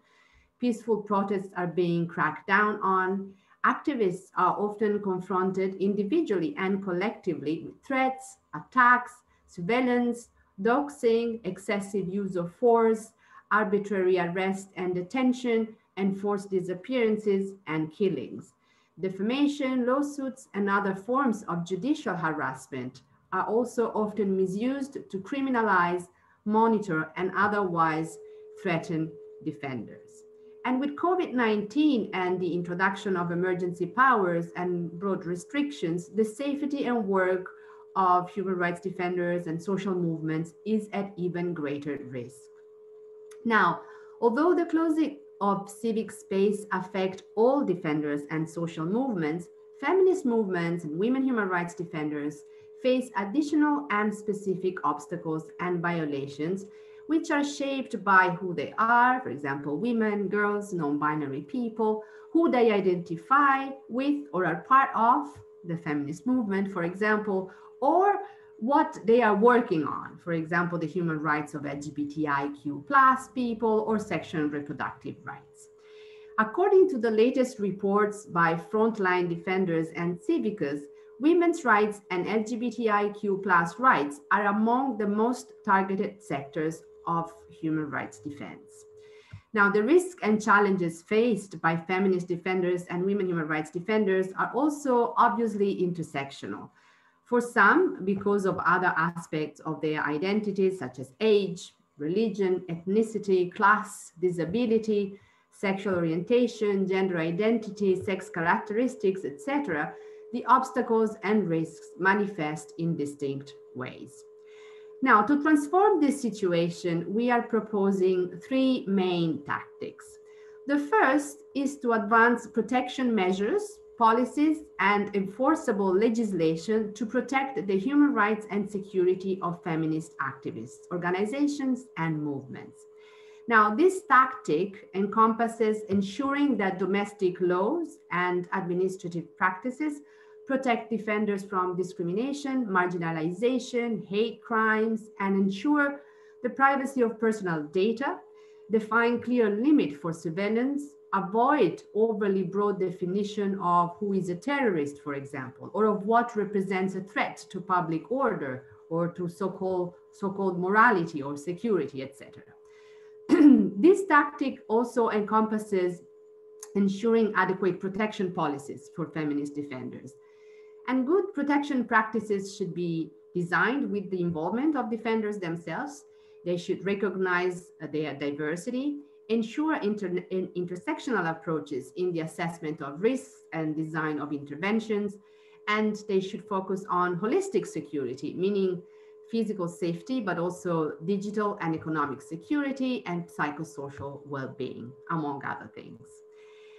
H: Peaceful protests are being cracked down on. Activists are often confronted individually and collectively with threats, attacks, surveillance, doxing, excessive use of force, arbitrary arrest and detention, enforced disappearances and killings. Defamation, lawsuits, and other forms of judicial harassment are also often misused to criminalize, monitor, and otherwise threaten defenders. And with COVID-19 and the introduction of emergency powers and broad restrictions, the safety and work of human rights defenders and social movements is at even greater risk. Now, although the closing of civic space affect all defenders and social movements, feminist movements and women human rights defenders face additional and specific obstacles and violations which are shaped by who they are, for example, women, girls, non-binary people, who they identify with or are part of, the feminist movement, for example, or what they are working on, for example, the human rights of LGBTIQ plus people or sexual and reproductive rights. According to the latest reports by Frontline Defenders and Civicus, women's rights and LGBTIQ plus rights are among the most targeted sectors of human rights defense. Now, the risks and challenges faced by feminist defenders and women human rights defenders are also obviously intersectional. For some, because of other aspects of their identities, such as age, religion, ethnicity, class, disability, sexual orientation, gender identity, sex characteristics, etc., the obstacles and risks manifest in distinct ways. Now, to transform this situation, we are proposing three main tactics. The first is to advance protection measures, policies, and enforceable legislation to protect the human rights and security of feminist activists, organizations, and movements. Now, this tactic encompasses ensuring that domestic laws and administrative practices protect defenders from discrimination, marginalization, hate crimes, and ensure the privacy of personal data, define clear limit for surveillance, avoid overly broad definition of who is a terrorist, for example, or of what represents a threat to public order or to so-called so-called morality or security, etc. this tactic also encompasses ensuring adequate protection policies for feminist defenders. And good protection practices should be designed with the involvement of defenders themselves. They should recognize uh, their diversity, ensure inter intersectional approaches in the assessment of risks and design of interventions, and they should focus on holistic security, meaning physical safety, but also digital and economic security and psychosocial well-being, among other things.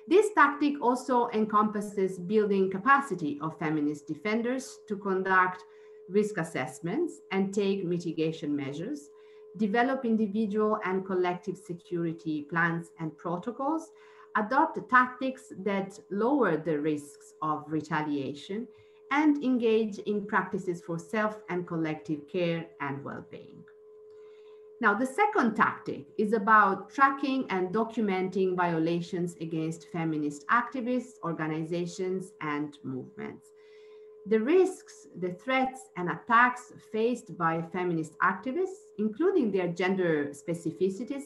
H: This tactic also encompasses building capacity of feminist defenders to conduct risk assessments and take mitigation measures, develop individual and collective security plans and protocols, adopt tactics that lower the risks of retaliation, and engage in practices for self and collective care and well-being. Now, the second tactic is about tracking and documenting violations against feminist activists, organizations, and movements. The risks, the threats, and attacks faced by feminist activists, including their gender specificities,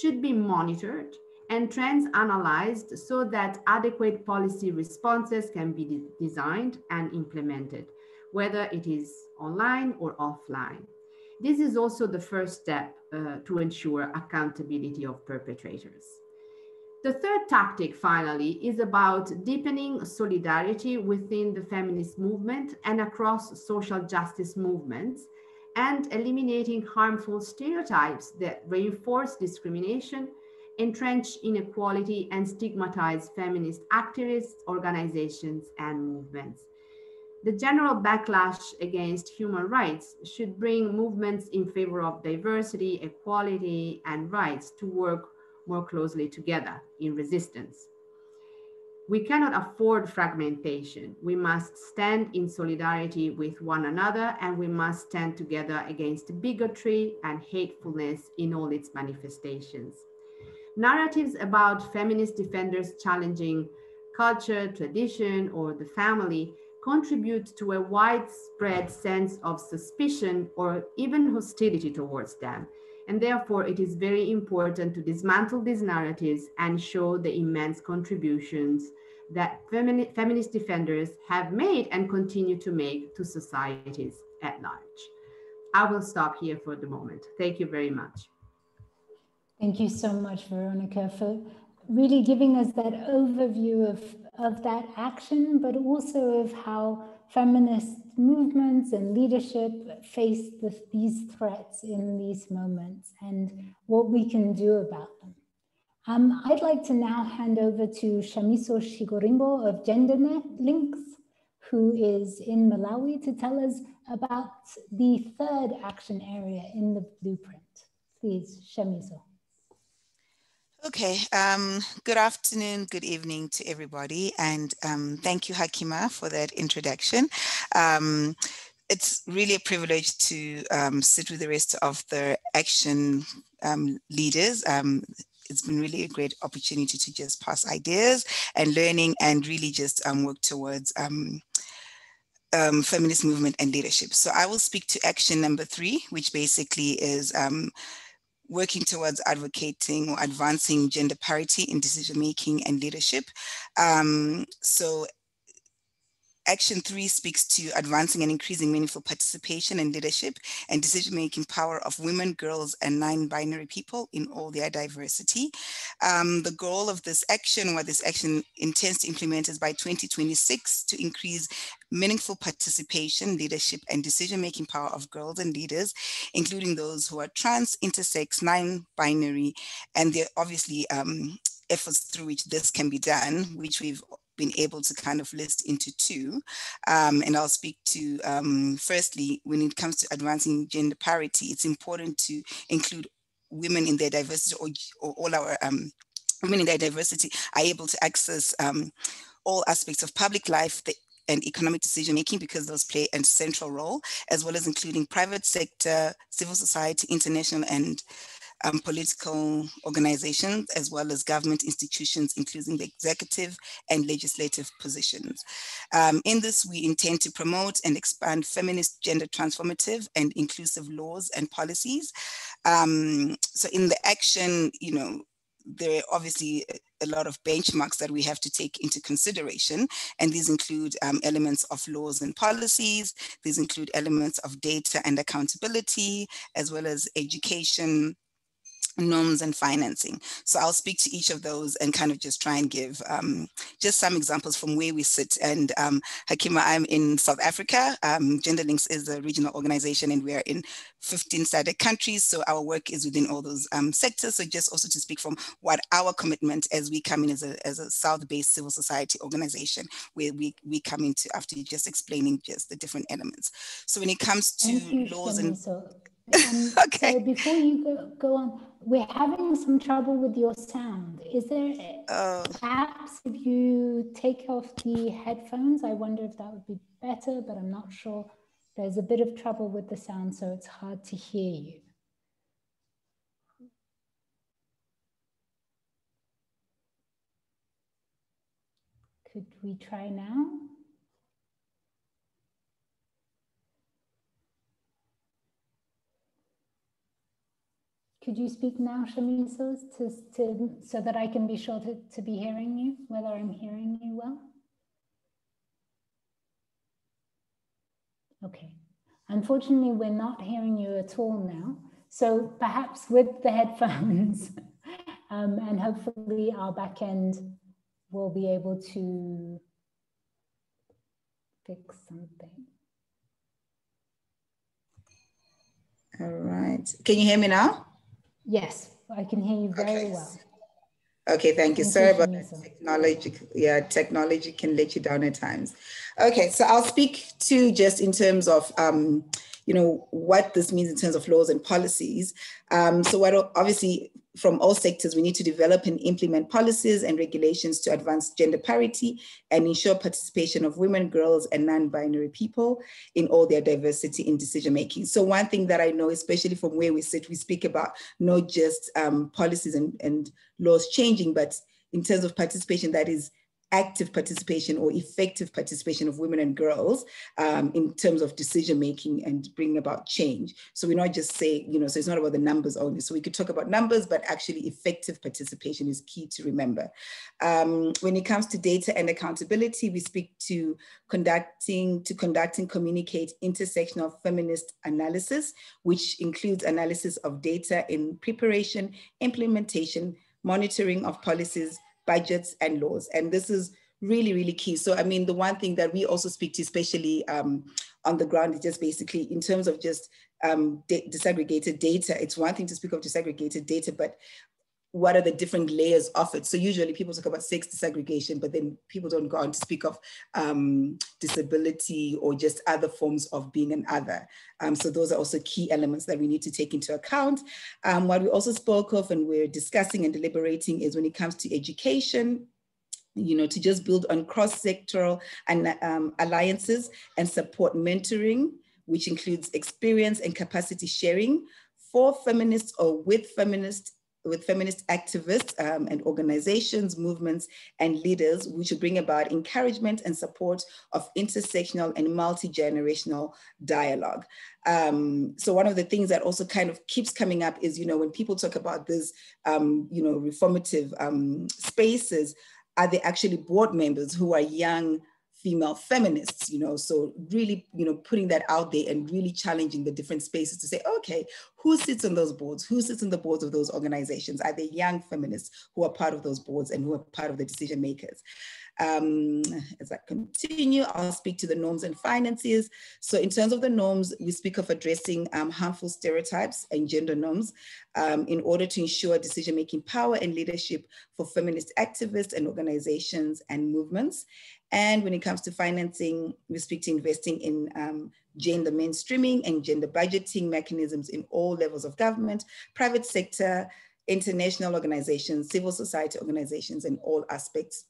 H: should be monitored and trends analyzed so that adequate policy responses can be de designed and implemented, whether it is online or offline. This is also the first step uh, to ensure accountability of perpetrators. The third tactic, finally, is about deepening solidarity within the feminist movement and across social justice movements and eliminating harmful stereotypes that reinforce discrimination entrench inequality and stigmatize feminist activists, organizations, and movements. The general backlash against human rights should bring movements in favor of diversity, equality, and rights to work more closely together in resistance. We cannot afford fragmentation. We must stand in solidarity with one another and we must stand together against bigotry and hatefulness in all its manifestations narratives about feminist defenders challenging culture, tradition, or the family contribute to a widespread sense of suspicion or even hostility towards them. And therefore, it is very important to dismantle these narratives and show the immense contributions that femini feminist defenders have made and continue to make to societies at large. I will stop here for the moment. Thank you very much.
A: Thank you so much, Veronica, for really giving us that overview of, of that action, but also of how feminist movements and leadership face the, these threats in these moments and what we can do about them. Um, I'd like to now hand over to Shamiso Chigorimbo of GenderNet Links, who is in Malawi to tell us about the third action area in the blueprint. Please, Shamiso.
I: Okay, um, good afternoon, good evening to everybody. And um, thank you, Hakima, for that introduction. Um, it's really a privilege to um, sit with the rest of the action um, leaders. Um, it's been really a great opportunity to just pass ideas and learning and really just work towards feminist movement and leadership. So I will speak to action number three, which basically is
J: working towards advocating or advancing gender parity in decision making and leadership. Um, so Action three speaks to advancing and increasing meaningful participation and leadership and decision-making power of women, girls, and non-binary people in all their diversity. Um, the goal of this action, what this action intends to implement is by 2026 to increase meaningful participation, leadership, and decision-making power of girls and leaders, including those who are trans, intersex, non-binary, and there obviously um, efforts through which this can be done, which we've been able to kind of list into two. Um, and I'll speak to, um, firstly, when it comes to advancing gender parity, it's important to include women in their diversity or, or all our um, women in their diversity are able to access um, all aspects of public life, and economic decision making because those play a central role, as well as including private sector, civil society, international and um, political organizations, as well as government institutions, including the executive and legislative positions. Um, in this, we intend to promote and expand feminist gender transformative and inclusive laws and policies. Um, so in the action, you know, there are obviously a lot of benchmarks that we have to take into consideration. And these include um, elements of laws and policies. These include elements of data and accountability, as well as education, norms and financing. So I'll speak to each of those and kind of just try and give um, just some examples from where we sit. And um, Hakima, I'm in South Africa. Um, GenderLinks is a regional organization and we're in 15 SADC countries. So our work is within all those um, sectors. So just also to speak from what our commitment as we come in as a, as a South-based civil society organization, where we, we come into after just explaining just the different elements. So when it comes to laws and...
A: Um, okay. So before you go, go on, we're having some trouble with your sound. Is there uh, perhaps if you take off the headphones, I wonder if that would be better, but I'm not sure. There's a bit of trouble with the sound, so it's hard to hear you. Could we try now? Could you speak now, Shamisos, to, to, so that I can be sure to, to be hearing you, whether I'm hearing you well? Okay. Unfortunately, we're not hearing you at all now. So perhaps with the headphones um, and hopefully our back end will be able to fix something.
J: All right. Can you hear me now?
A: Yes, I can hear you very okay. well.
J: Okay, thank you. Thank Sorry you, about technology. Yeah, technology can let you down at times. Okay, so I'll speak to just in terms of um, you know, what this means in terms of laws and policies. Um, so what obviously from all sectors, we need to develop and implement policies and regulations to advance gender parity and ensure participation of women, girls, and non-binary people in all their diversity in decision making. So one thing that I know, especially from where we sit, we speak about not just um, policies and, and laws changing, but in terms of participation that is active participation or effective participation of women and girls um, in terms of decision making and bringing about change. So we're not just saying, you know, so it's not about the numbers only. So we could talk about numbers, but actually effective participation is key to remember. Um, when it comes to data and accountability, we speak to conducting, to conduct and communicate intersectional feminist analysis, which includes analysis of data in preparation, implementation, monitoring of policies, budgets and laws. And this is really, really key. So, I mean, the one thing that we also speak to, especially um, on the ground, is just basically in terms of just um, disaggregated data. It's one thing to speak of disaggregated data, but what are the different layers of it? So usually people talk about sex disaggregation, but then people don't go on to speak of um, disability or just other forms of being an other. Um, so those are also key elements that we need to take into account. Um, what we also spoke of and we're discussing and deliberating is when it comes to education, you know, to just build on cross-sectoral and um, alliances and support mentoring, which includes experience and capacity sharing for feminists or with feminists with feminist activists um, and organizations, movements, and leaders, which will bring about encouragement and support of intersectional and multi-generational dialogue. Um, so one of the things that also kind of keeps coming up is, you know, when people talk about this, um, you know, reformative um, spaces, are they actually board members who are young female feminists, you know, so really, you know, putting that out there and really challenging the different spaces to say, okay, who sits on those boards? Who sits on the boards of those organizations? Are they young feminists who are part of those boards and who are part of the decision makers? Um, as I continue, I'll speak to the norms and finances. So in terms of the norms, we speak of addressing um, harmful stereotypes and gender norms um, in order to ensure decision-making power and leadership for feminist activists and organizations and movements. And when it comes to financing, we speak to investing in um, gender mainstreaming and gender budgeting mechanisms in all levels of government, private sector, international organizations, civil society organizations, and all aspects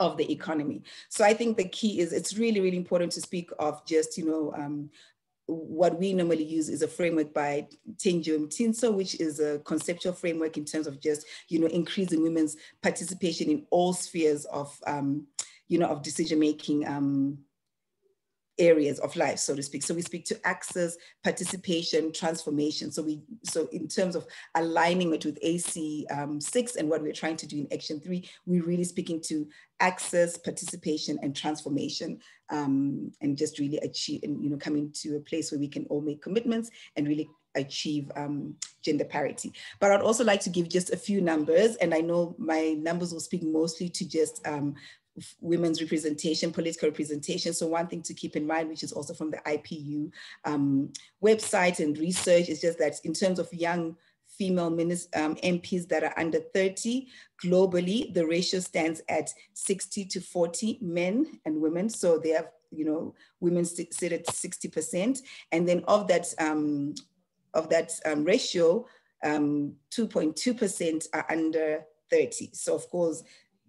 J: of the economy. So I think the key is it's really, really important to speak of just, you know, um, what we normally use is a framework by Tenjo Mtiso, which is a conceptual framework in terms of just, you know, increasing women's participation in all spheres of, um, you know, of decision making um, areas of life, so to speak. So we speak to access, participation, transformation. So we, so in terms of aligning it with AC um, six and what we're trying to do in Action three, we're really speaking to access, participation, and transformation, um, and just really achieve, and you know, coming to a place where we can all make commitments and really achieve um, gender parity. But I'd also like to give just a few numbers, and I know my numbers will speak mostly to just um, women's representation, political representation. So one thing to keep in mind, which is also from the IPU um, website and research, is just that in terms of young female um, MPs that are under 30, globally, the ratio stands at 60 to 40 men and women. So they have, you know, women sit at 60%. And then of that, um, of that um, ratio, 2.2% um, are under 30. So of course,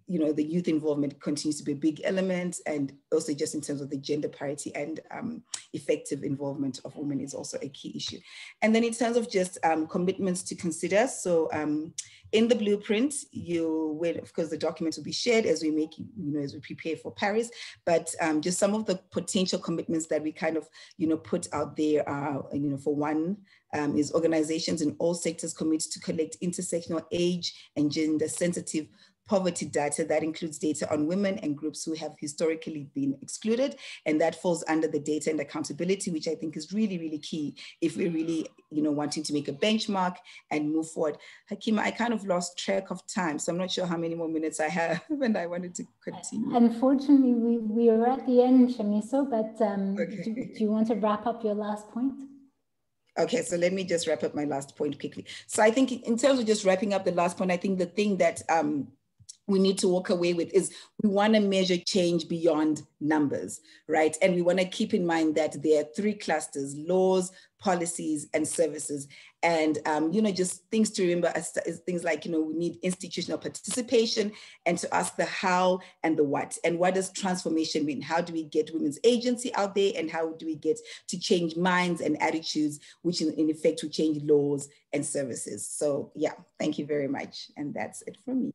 J: you know, the youth involvement continues to be a big element and also just in terms of the gender parity and um, effective involvement of women is also a key issue. And then in terms of just um, commitments to consider, so um, in the blueprint, you will, of course, the document will be shared as we make, you know, as we prepare for Paris, but um, just some of the potential commitments that we kind of, you know, put out there are, you know, for one, um, is organizations in all sectors commit to collect intersectional age and gender sensitive poverty data that includes data on women and groups who have historically been excluded. And that falls under the data and accountability, which I think is really, really key if we're really, you know, wanting to make a benchmark and move forward. Hakima, I kind of lost track of time, so I'm not sure how many more minutes I have and I wanted to continue.
A: Unfortunately, we, we are at the end, Shamiso, but um, okay. do, do you want to wrap up your last point?
J: Okay, so let me just wrap up my last point quickly. So I think in terms of just wrapping up the last point, I think the thing that um, we need to walk away with is we want to measure change beyond numbers, right? And we want to keep in mind that there are three clusters, laws, policies, and services. And, um, you know, just things to remember as, as things like, you know, we need institutional participation and to ask the how and the what. And what does transformation mean? How do we get women's agency out there? And how do we get to change minds and attitudes, which in, in effect will change laws and services? So yeah, thank you very much. And that's it from me.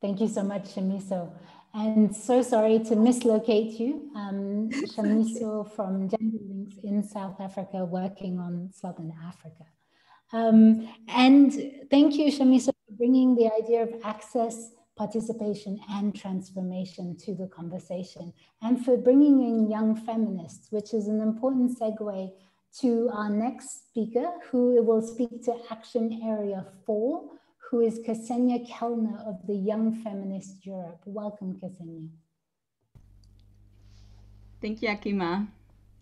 A: Thank you so much, Shamiso. And so sorry to mislocate you. Um, Shamiso from Gender Links in South Africa, working on Southern Africa. Um, and thank you, Shamiso, for bringing the idea of access, participation, and transformation to the conversation, and for bringing in young feminists, which is an important segue to our next speaker, who will speak to Action Area 4, who is Xenia Kellner of the Young Feminist Europe. Welcome, Xenia.
K: Thank you, Hakima.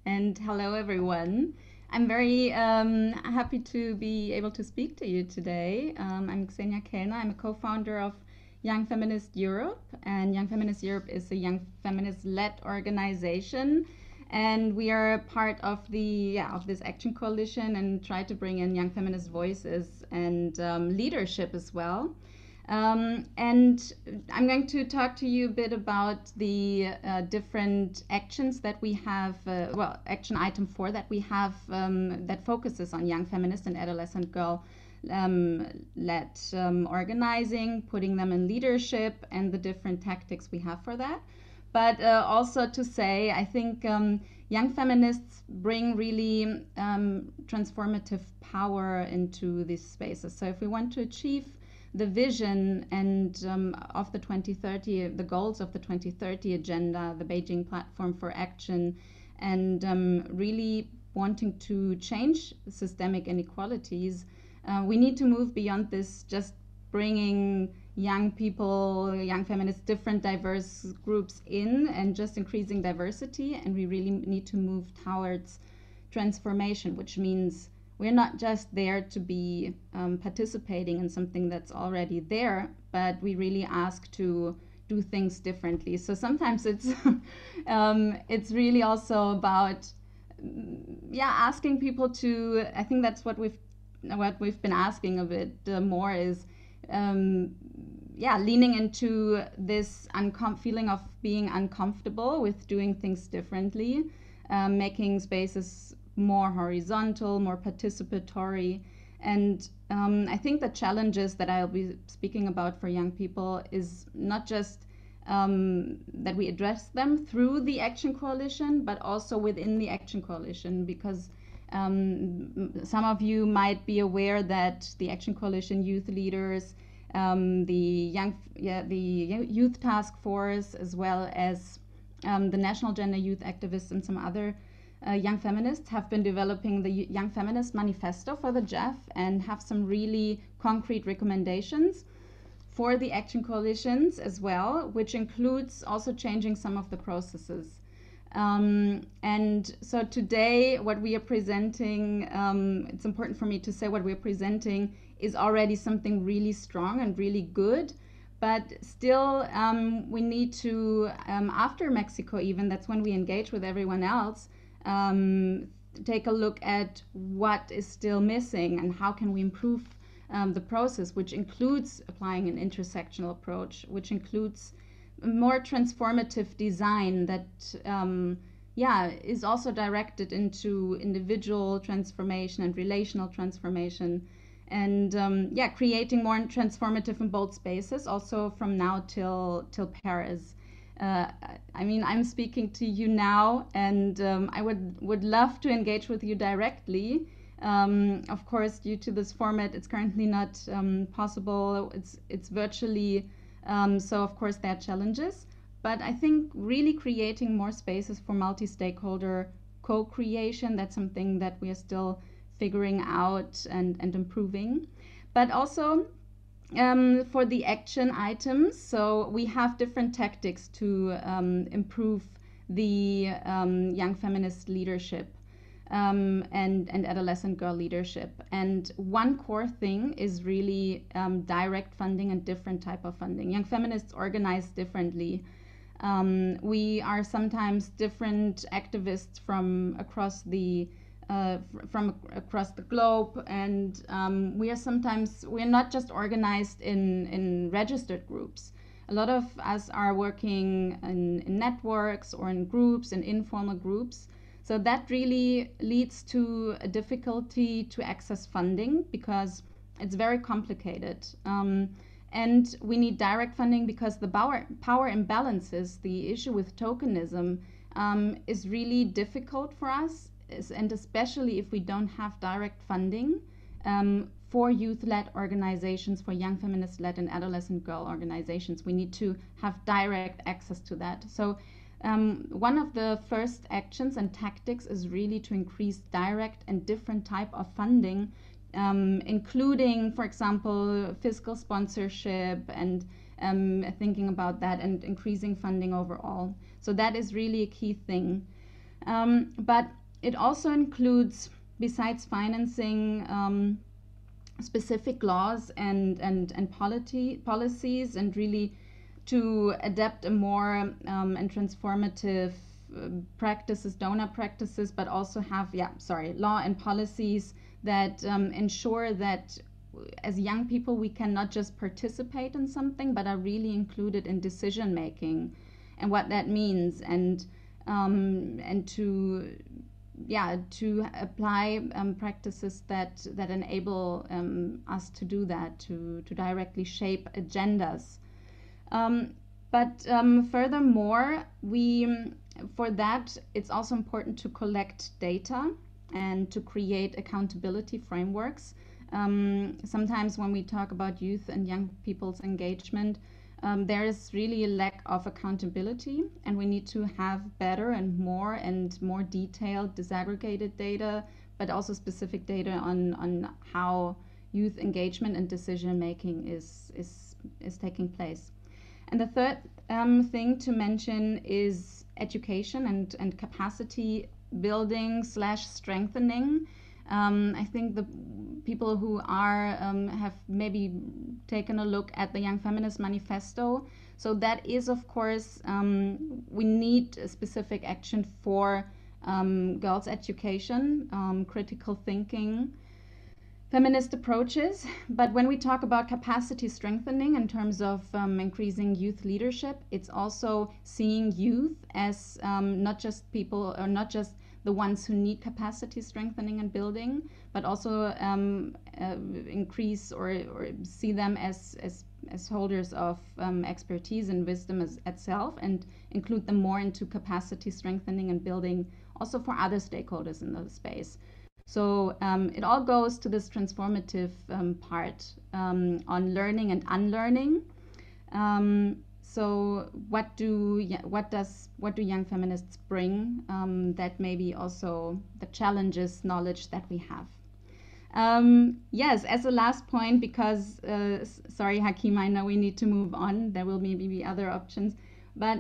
K: And hello, everyone. I'm very um, happy to be able to speak to you today. Um, I'm Xenia Kellner. I'm a co-founder of Young Feminist Europe. And Young Feminist Europe is a young feminist-led organization and we are part of the yeah of this action coalition and try to bring in young feminist voices and um, leadership as well um, and I'm going to talk to you a bit about the uh, different actions that we have, uh, well, action item four that we have um, that focuses on young feminist and adolescent girl um, led um, organizing, putting them in leadership, and the different tactics we have for that. But uh, also to say, I think um, young feminists bring really um, transformative power into these spaces. So if we want to achieve the vision and um, of the 2030, the goals of the 2030 agenda, the Beijing Platform for Action, and um, really wanting to change systemic inequalities, uh, we need to move beyond this just bringing young people, young feminists, different diverse groups in and just increasing diversity. And we really need to move towards transformation, which means we're not just there to be um, participating in something that's already there, but we really ask to do things differently. So sometimes it's um, it's really also about yeah asking people to. I think that's what we've what we've been asking a bit uh, more is um, yeah leaning into this uncom- feeling of being uncomfortable with doing things differently, um, making spaces more horizontal, more participatory. And um, I think the challenges that I'll be speaking about for young people is not just um, that we address them through the Action Coalition, but also within the Action Coalition, because um, some of you might be aware that the Action Coalition youth leaders, um, the young, yeah, the youth task force, as well as um, the National Gender Youth Activists and some other uh, young feminists have been developing the Young Feminist Manifesto for the GEF and have some really concrete recommendations for the action coalitions as well, which includes also changing some of the processes. Um, and so today, what we are presenting, um, it's important for me to say what we're presenting is already something really strong and really good. But still, um, we need to, um, after Mexico, even, that's when we engage with everyone else, um, take a look at what is still missing and how can we improve um, the process, which includes applying an intersectional approach, which includes more transformative design that, um, yeah, is also directed into individual transformation and relational transformation. And um, yeah, creating more transformative and bold spaces also from now till till Paris. Uh, I mean, I'm speaking to you now, and um, I would would love to engage with you directly. Um, of course, due to this format, it's currently not um, possible. It's it's virtually, um, so of course there are challenges. But I think really creating more spaces for multi-stakeholder co-creation that's something that we are still figuring out and and improving. But also um, for the action items, so we have different tactics to um, improve the um, young feminist leadership um, and, and adolescent girl leadership. And one core thing is really um, direct funding and different type of funding. Young feminists organize differently. Um, we are sometimes different activists from across the uh, from across the globe, and um, we are sometimes we are not just organized in in registered groups. A lot of us are working in, in networks or in groups, in informal groups. So that really leads to a difficulty to access funding because it's very complicated. Um, and we need direct funding because the power, power imbalances, the issue with tokenism, um, is really difficult for us and especially if we don't have direct funding um, for youth-led organizations, for young feminist-led and adolescent girl organizations, we need to have direct access to that. So um, one of the first actions and tactics is really to increase direct and different type of funding, um, including, for example, fiscal sponsorship and um, thinking about that and increasing funding overall. So that is really a key thing. Um, but it also includes, besides financing, um, specific laws and, and, and polity, policies and really to adapt a more um, and transformative uh, practices, donor practices, but also have, yeah, sorry, law and policies that um, ensure that as young people we can not just participate in something, but are really included in decision making and what that means. And um, and to yeah, to apply um, practices that that enable um, us to do that, to to directly shape agendas. Um, but um, furthermore, we for that it's also important to collect data and to create accountability frameworks. Um, sometimes when we talk about youth and young people's engagement, um, there is really a lack of accountability, and we need to have better and more and more detailed disaggregated data, but also specific data on, on how youth engagement and decision making is, is, is taking place. And the third um, thing to mention is education and, and capacity building slash strengthening. Um, I think the people who are um, have maybe taken a look at the Young Feminist Manifesto. So that is, of course, um, we need a specific action for um, girls' education, um, critical thinking, feminist approaches. But when we talk about capacity strengthening in terms of um, increasing youth leadership, it's also seeing youth as um, not just people or not just the ones who need capacity strengthening and building, but also um, uh, increase or, or, see them as, as, as holders of um, expertise and wisdom as, itself and include them more into capacity strengthening and building also for other stakeholders in the space. So um, it all goes to this transformative um, part um, on learning and unlearning. Um, so what do what does what do young feminists bring um, that maybe also the challenges knowledge that we have? Um, yes, as a last point, because uh, sorry, Hakima, I know we need to move on. There will maybe be other options, but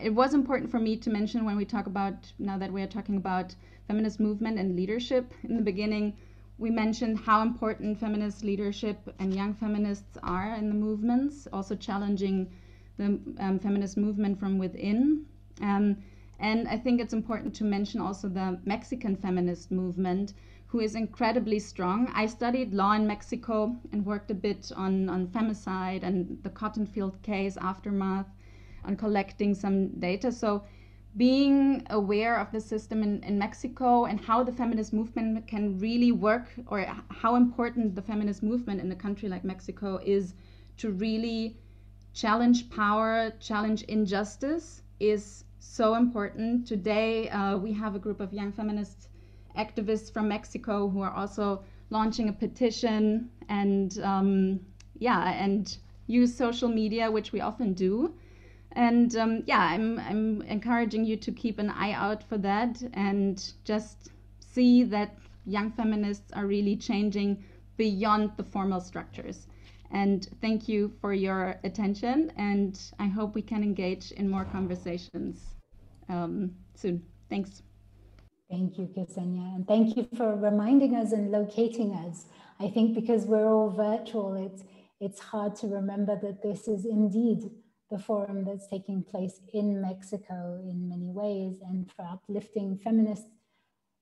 K: it was important for me to mention when we talk about now that we are talking about feminist movement and leadership. In the beginning, we mentioned how important feminist leadership and young feminists are in the movements, also challenging the um, feminist movement from within. Um, and I think it's important to mention also the Mexican feminist movement, who is incredibly strong. I studied law in Mexico and worked a bit on, on femicide and the cotton field case aftermath, on collecting some data. So being aware of the system in, in Mexico and how the feminist movement can really work, or how important the feminist movement in a country like Mexico is to really challenge power, challenge injustice, is so important. Today, uh, we have a group of young feminist activists from Mexico who are also launching a petition and, um, yeah, and use social media, which we often do and um, yeah, I'm, I'm encouraging you to keep an eye out for that and just see that young feminists are really changing beyond the formal structures. And thank you for your attention. And I hope we can engage in more conversations um, soon. Thanks.
A: Thank you, Xenia. And thank you for reminding us and locating us. I think because we're all virtual, it's, it's hard to remember that this is indeed the forum that's taking place in Mexico in many ways and for uplifting feminists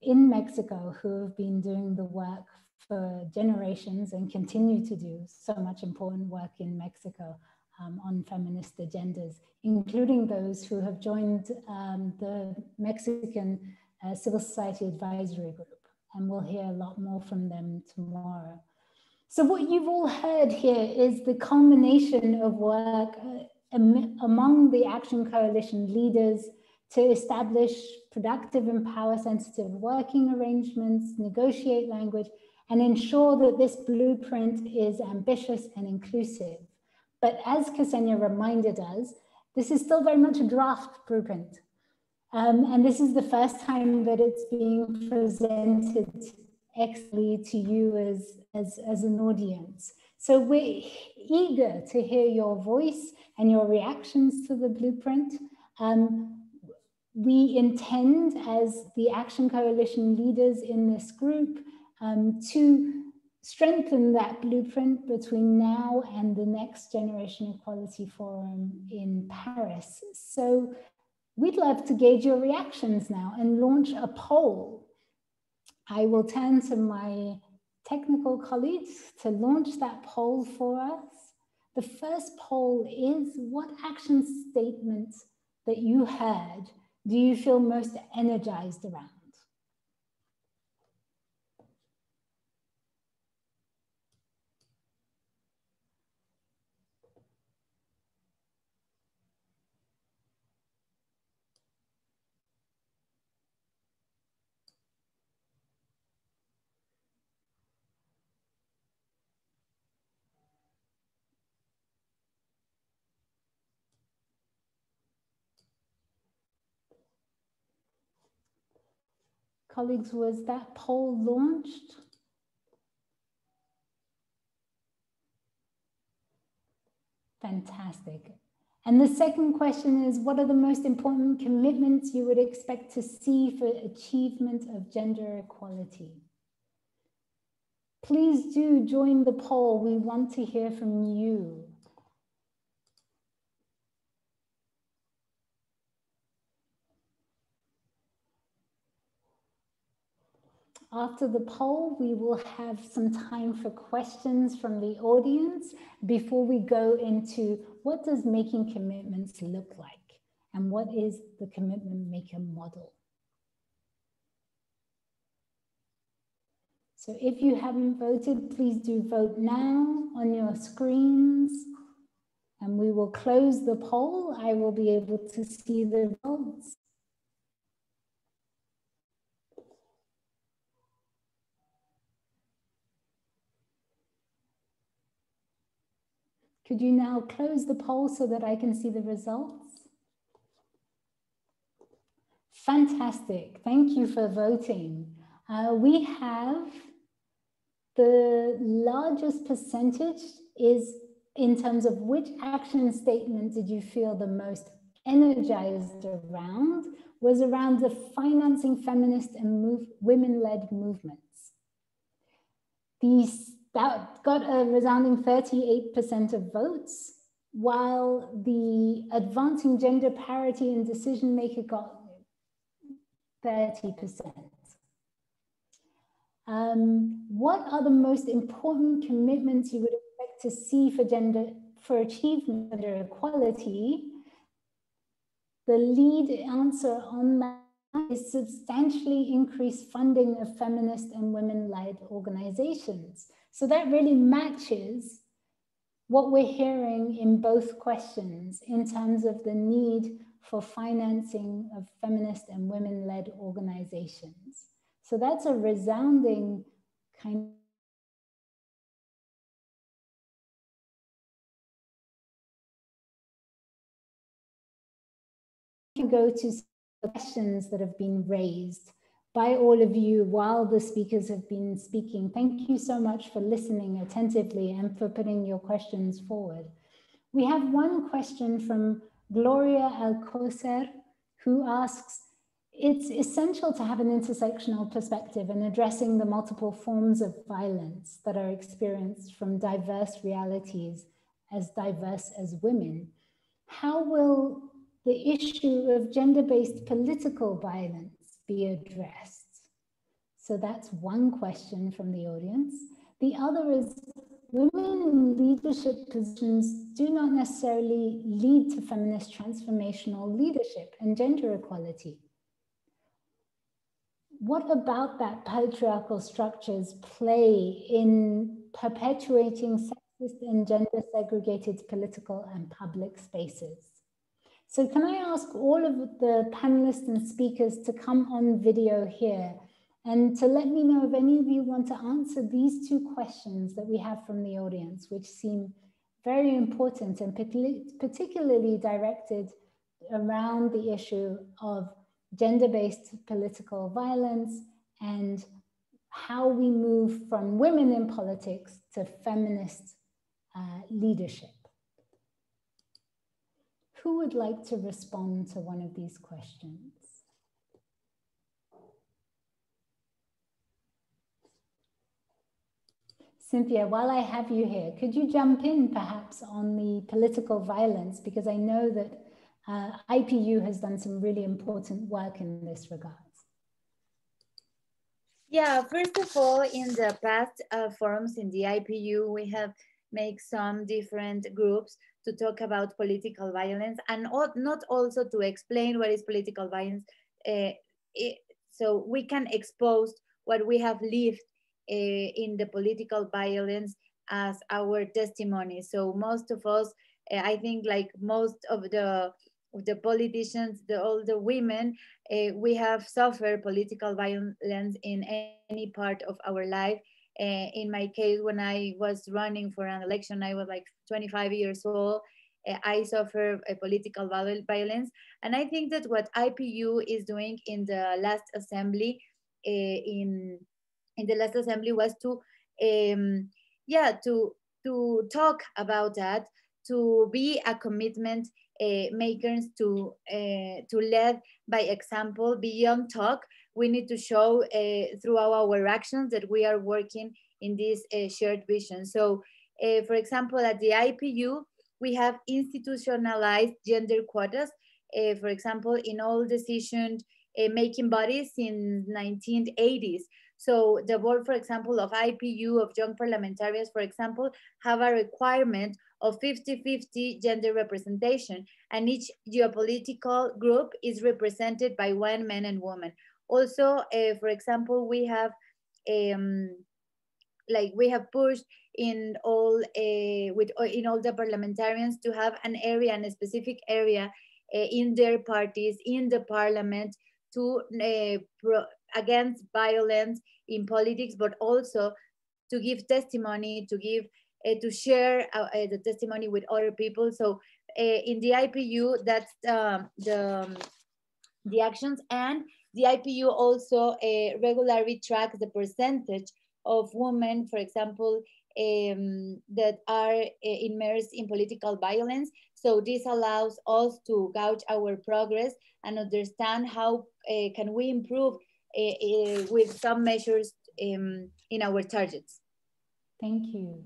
A: in Mexico who have been doing the work for generations and continue to do so much important work in Mexico um, on feminist agendas, including those who have joined um, the Mexican uh, Civil Society Advisory Group. And we'll hear a lot more from them tomorrow. So what you've all heard here is the culmination of work uh, among the Action Coalition leaders to establish productive and power sensitive working arrangements, negotiate language, and ensure that this blueprint is ambitious and inclusive. But as Xenia reminded us, this is still very much a draft blueprint. Um, and this is the first time that it's being presented actually to you as, as, as an audience. So we're eager to hear your voice and your reactions to the blueprint. Um, we intend as the Action Coalition leaders in this group um, to strengthen that blueprint between now and the next Generation Equality Forum in Paris. So we'd love to gauge your reactions now and launch a poll. I will turn to my technical colleagues to launch that poll for us. The first poll is what action statements that you heard do you feel most energized around? Colleagues, was that poll launched? Fantastic. And the second question is, what are the most important commitments you would expect to see for achievement of gender equality? Please do join the poll. We want to hear from you. After the poll, we will have some time for questions from the audience before we go into what does making commitments look like and what is the commitment maker model. So if you haven't voted, please do vote now on your screens and we will close the poll. I will be able to see the results. Could you now close the poll so that I can see the results? Fantastic. Thank you for voting. Uh, we have the largest percentage is in terms of which action statement did you feel the most energized around was around the financing feminist and move, women-led movements. These that got a resounding 38% of votes, while the advancing gender parity and decision maker got 30%. Um, what are the most important commitments you would expect to see for gender for achievement gender equality? The lead answer on that is substantially increased funding of feminist and women-led organizations. So that really matches what we're hearing in both questions in terms of the need for financing of feminist and women-led organizations. So that's a resounding kind of go to questions that have been raised by all of you while the speakers have been speaking. Thank you so much for listening attentively and for putting your questions forward. We have one question from Gloria Alcocer, who asks, it's essential to have an intersectional perspective in addressing the multiple forms of violence that are experienced from diverse realities as diverse as women. How will the issue of gender-based political violence be addressed? So that's one question from the audience. The other is women in leadership positions do not necessarily lead to feminist transformational leadership and gender equality. What about that patriarchal structures play in perpetuating sexist and gender segregated political and public spaces? So can I ask all of the panelists and speakers to come on video here and to let me know if any of you want to answer these two questions that we have from the audience, which seem very important and particularly directed around the issue of gender-based political violence and how we move from women in politics to feminist uh, leadership. Who would like to respond to one of these questions? Cynthia, while I have you here, could you jump in perhaps on the political violence? Because I know that uh, IPU has done some really important work in this regard.
D: Yeah, first of all, in the past uh, forums in the IPU, we have made some different groups to talk about political violence and not also to explain what is political violence. Uh, it, so we can expose what we have lived uh, in the political violence as our testimony. So most of us, uh, I think like most of the of the politicians, the older women, uh, we have suffered political violence in any part of our life. Uh, in my case, when I was running for an election, I was like 25 years old. Uh, I suffer a political violence. And I think that what IPU is doing in the last assembly in in the last assembly was to um, yeah to to talk about that to be a commitment uh, makers to uh, to lead by example beyond talk we need to show uh, through our actions that we are working in this uh, shared vision. So uh, for example at the ipu we have institutionalized gender quotas. Uh, for example in all decision making bodies in 1980s so the board, for example, of IPU, of young parliamentarians, for example, have a requirement of 50-50 gender representation, and each geopolitical group is represented by one man and woman. Also, uh, for example, we have um, like we have pushed in all uh, with in all the parliamentarians to have an area, and a specific area uh, in their parties, in the parliament, to pro against violence in politics, but also to give testimony, to give, uh, to share uh, uh, the testimony with other people. So in the IPU, that's um, the, um, the actions and the IPU also regularly tracks the percentage of women, for example, um, that are immersed in political violence. So this allows us to gauge our progress and understand how uh, can we improve uh, with some measures um, in our targets.
A: Thank you.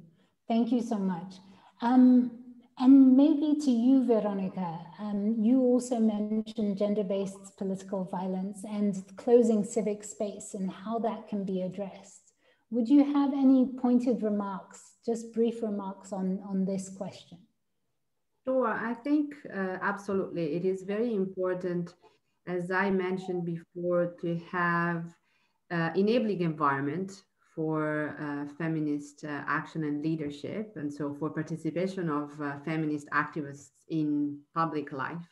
A: Thank you so much. Um, and maybe to you, Veronica, um, you also mentioned gender-based political violence and closing civic space and how that can be addressed. Would you have any pointed remarks, just brief remarks on, on this question?
H: Sure, I think uh, absolutely. It is very important as I mentioned before, to have uh, enabling environment for uh, feminist uh, action and leadership, and so for participation of uh, feminist activists in public life.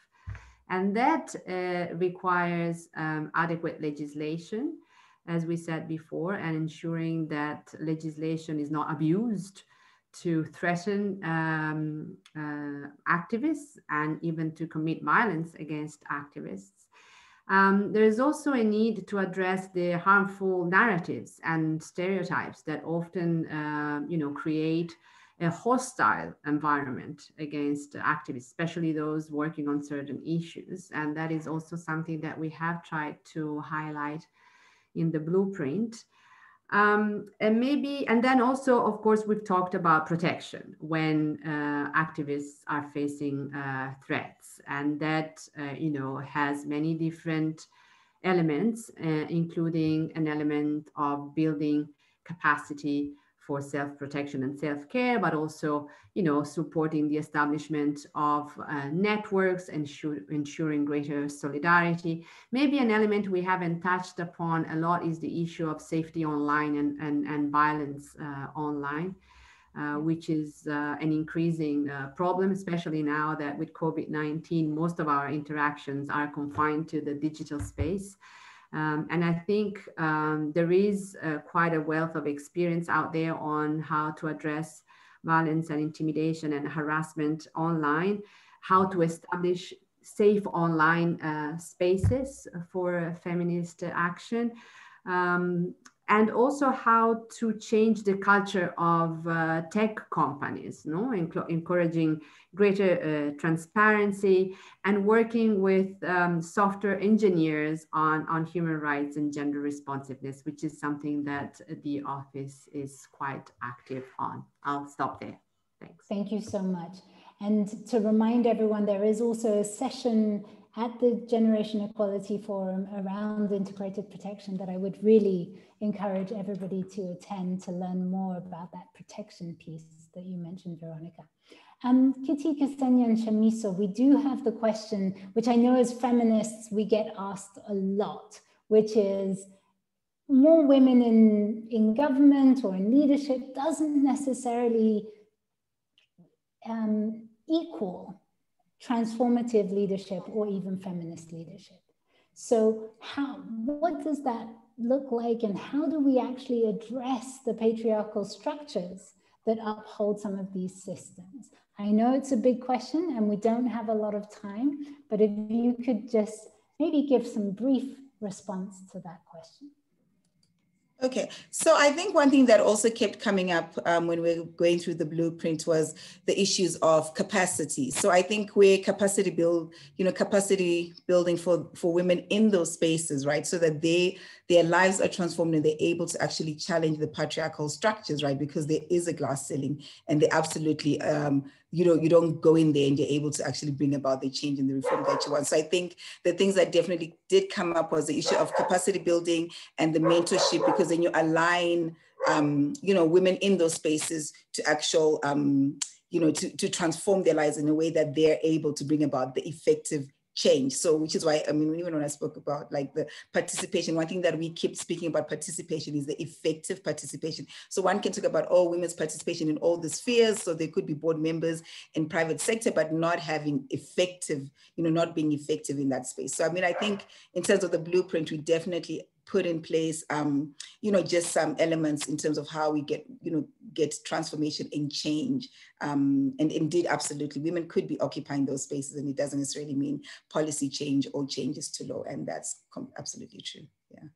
H: And that uh, requires um, adequate legislation, as we said before, and ensuring that legislation is not abused to threaten um, uh, activists and even to commit violence against activists. Um, there is also a need to address the harmful narratives and stereotypes that often, uh, you know, create a hostile environment against activists, especially those working on certain issues. And that is also something that we have tried to highlight in the blueprint. Um, and maybe, and then also, of course, we've talked about protection when uh, activists are facing uh, threats, and that uh, you know has many different elements, uh, including an element of building capacity for self-protection and self-care, but also, you know, supporting the establishment of uh, networks, ensure, ensuring greater solidarity. Maybe an element we haven't touched upon a lot is the issue of safety online and, and, and violence uh, online. Uh, which is uh, an increasing uh, problem, especially now that with COVID-19, most of our interactions are confined to the digital space. Um, and I think um, there is uh, quite a wealth of experience out there on how to address violence and intimidation and harassment online, how to establish safe online uh, spaces for feminist action. Um, and also how to change the culture of uh, tech companies, no? encouraging greater uh, transparency and working with um, software engineers on, on human rights and gender responsiveness, which is something that the office is quite active on. I'll stop there. Thanks.
A: Thank you so much. And to remind everyone, there is also a session at the Generation Equality Forum around integrated protection that I would really encourage everybody to attend to learn more about that protection piece that you mentioned, Veronica. Um, Kitty, Xenia, and Shamiso, we do have the question, which I know as feminists we get asked a lot, which is more women in, in government or in leadership doesn't necessarily um, equal transformative leadership or even feminist leadership. So how, what does that look like and how do we actually address the patriarchal structures that uphold some of these systems? I know it's a big question and we don't have a lot of time, but if you could just maybe give some brief response to that question.
J: Okay, so I think one thing that also kept coming up um, when we were going through the blueprint was the issues of capacity. So I think we're capacity build, you know, capacity building for for women in those spaces, right, so that they their lives are transformed and they're able to actually challenge the patriarchal structures, right, because there is a glass ceiling and they absolutely um, you know, you don't go in there and you're able to actually bring about the change and the reform that you want. So I think the things that definitely did come up was the issue of capacity building and the mentorship, because then you align, um, you know, women in those spaces to actual, um, you know, to, to transform their lives in a way that they're able to bring about the effective change. So, which is why, I mean, even when I spoke about like the participation, one thing that we keep speaking about participation is the effective participation. So one can talk about all women's participation in all the spheres. So they could be board members in private sector, but not having effective, you know, not being effective in that space. So, I mean, I think in terms of the blueprint, we definitely put in place, um, you know, just some elements in terms of how we get, you know, get transformation and change. Um, and indeed, absolutely, women could be occupying those spaces, and it doesn't necessarily mean policy change or changes to law, and that's absolutely true. Yeah.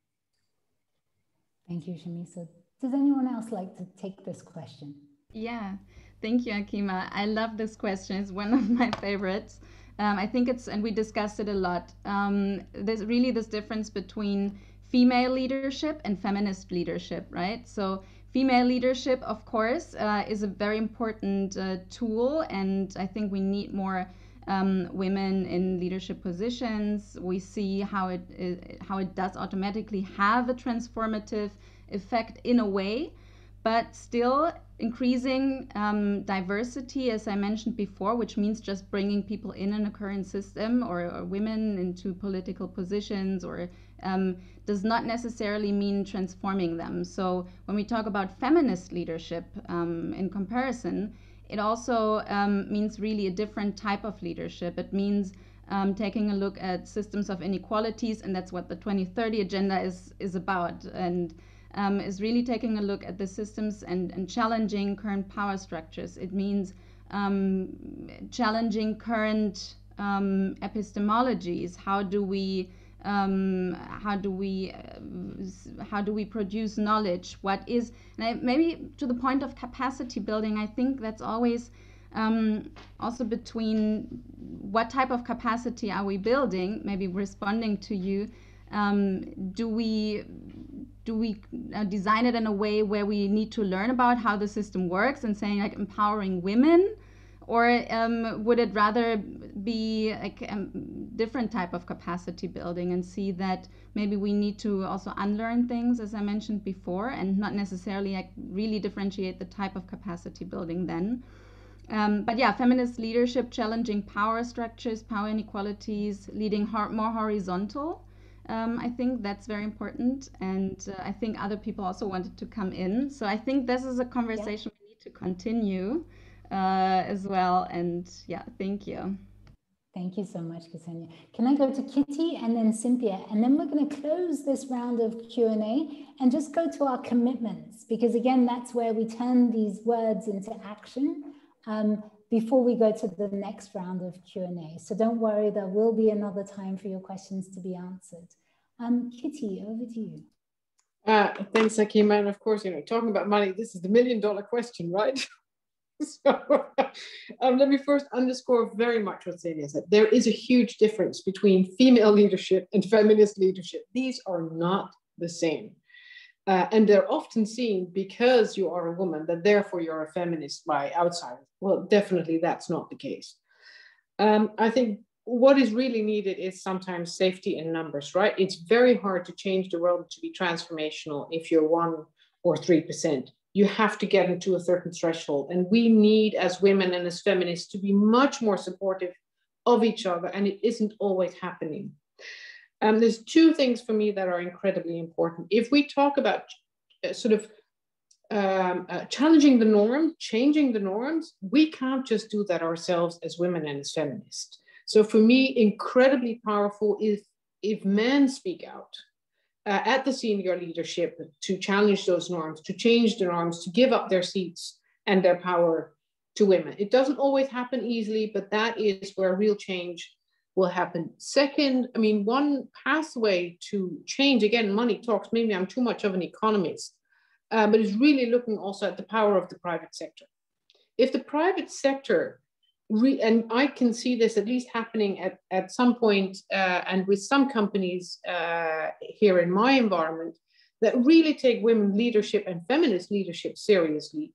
A: Thank you, Shamiso. Does anyone else like to take this question?
K: Yeah, thank you, Hakima. I love this question. It's one of my favorites. Um, I think it's, and we discussed it a lot. Um, there's really this difference between female leadership and feminist leadership, right? So female leadership, of course, uh, is a very important uh, tool, and I think we need more um, women in leadership positions. We see how it, it how it does automatically have a transformative effect in a way, but still increasing um, diversity, as I mentioned before, which means just bringing people in in a current system or, or women into political positions or um, does not necessarily mean transforming them. So when we talk about feminist leadership um, in comparison, it also um, means really a different type of leadership. It means um, taking a look at systems of inequalities, and that's what the 2030 agenda is is about, and um, is really taking a look at the systems and, and challenging current power structures. It means um, challenging current epistemologies. How do we um, how do we uh, how do we produce knowledge? What is I, maybe to the point of capacity building i think that's always um, also between what type of capacity are we building maybe responding to you um, do we do we uh, design it in a way where we need to learn about how the system works and saying like empowering women or um, would it rather be a, a, different type of capacity building and see that maybe we need to also unlearn things, as I mentioned before, and not necessarily like, really differentiate the type of capacity building then? Um, but yeah, feminist leadership challenging power structures, power inequalities, leading more horizontal. Um, I think that's very important. And uh, I think other people also wanted to come in. So I think this is a conversation yeah. we need to continue uh, as well. And yeah, thank you.
A: Thank you so much, Xenia. Can I go to Kitty and then Cynthia? And then we're going to close this round of Q&A and just go to our commitments, because again, that's where we turn these words into action um, before we go to the next round of Q&A. So don't worry, there will be another time for your questions to be answered. Um, Kitty, over to you.
G: Uh, thanks, Hakima. And of course, you know, talking about money, this is the million dollar question, right? so um, let me first underscore very much what Xenia said. There is a huge difference between female leadership and feminist leadership. These are not the same. Uh, and they're often seen because you are a woman that therefore you're a feminist by outsiders. Well, definitely that's not the case. Um, I think what is really needed is sometimes safety in numbers, right? It's very hard to change the world to be transformational if you're one or 3% you have to get into a certain threshold. And we need, as women and as feminists, to be much more supportive of each other. And it isn't always happening. Um, there's two things for me that are incredibly important. If we talk about uh, sort of um, uh, challenging the norm, changing the norms, we can't just do that ourselves as women and as feminists. So for me, incredibly powerful is if men speak out uh, at the senior leadership to challenge those norms, to change the norms, to give up their seats and their power to women. It doesn't always happen easily, but that is where real change will happen. Second, I mean, one pathway to change, again, money talks, maybe I'm too much of an economist, uh, but is really looking also at the power of the private sector. If the private sector, re- and I can see this at least happening at, at some point, uh, and with some companies uh, here in my environment, that really take women leadership and feminist leadership seriously,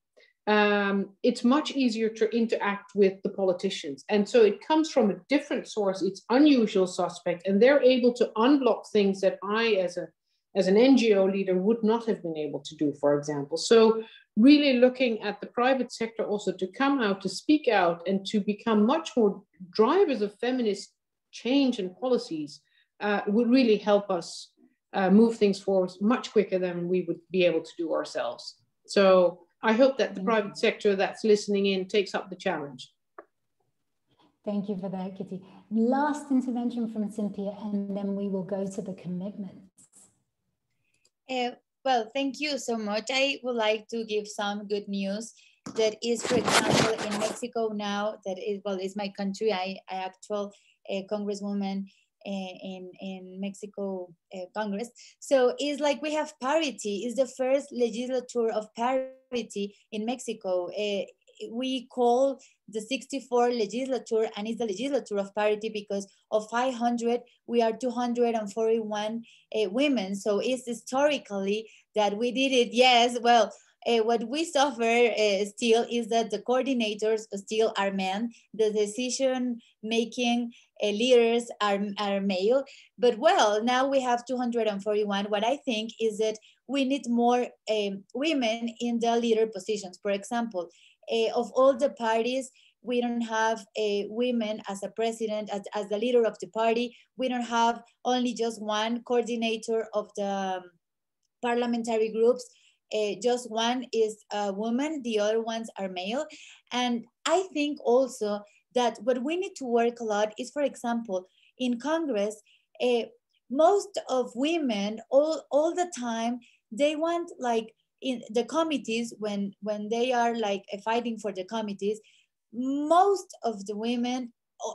G: um, it's much easier to interact with the politicians. And so it comes from a different source. It's unusual suspect, and they're able to unblock things that I, as a as an NGO leader, would not have been able to do, for example. So really looking at the private sector also to come out, to speak out, and to become much more drivers of feminist change and policies uh, would really help us uh, move things forward much quicker than we would be able to do ourselves. So I hope that the private sector that's listening in takes up the challenge.
A: Thank you for that, Kitty. Last intervention from Cynthia, and then we will go to the commitments.
D: Uh, well, thank you so much. I would like to give some good news that is, for example, in Mexico now, that is, well, is my country. I, I actual uh, congresswoman uh, in, in Mexico uh, Congress. So it's like we have parity. It's the first legislature of parity in Mexico. Uh, we call the 64 legislature and it's the legislature of parity because of 500 we are 241 uh, women. So it's historically that we did it. Yes well uh, what we suffer uh, still is that the coordinators still are men. The decision making leaders are, are male. But well now we have 241 what i think is that we need more um, women in the leader positions. For example, uh, of all the parties, we don't have a women as a president, as, as the leader of the party. We don't have only just one coordinator of the um, parliamentary groups. Uh, just one is a woman, the other ones are male. And I think also that what we need to work a lot is, for example, in Congress, uh, most of women all, all the time they want like in the committees when when they are like uh, fighting for the committees most of the women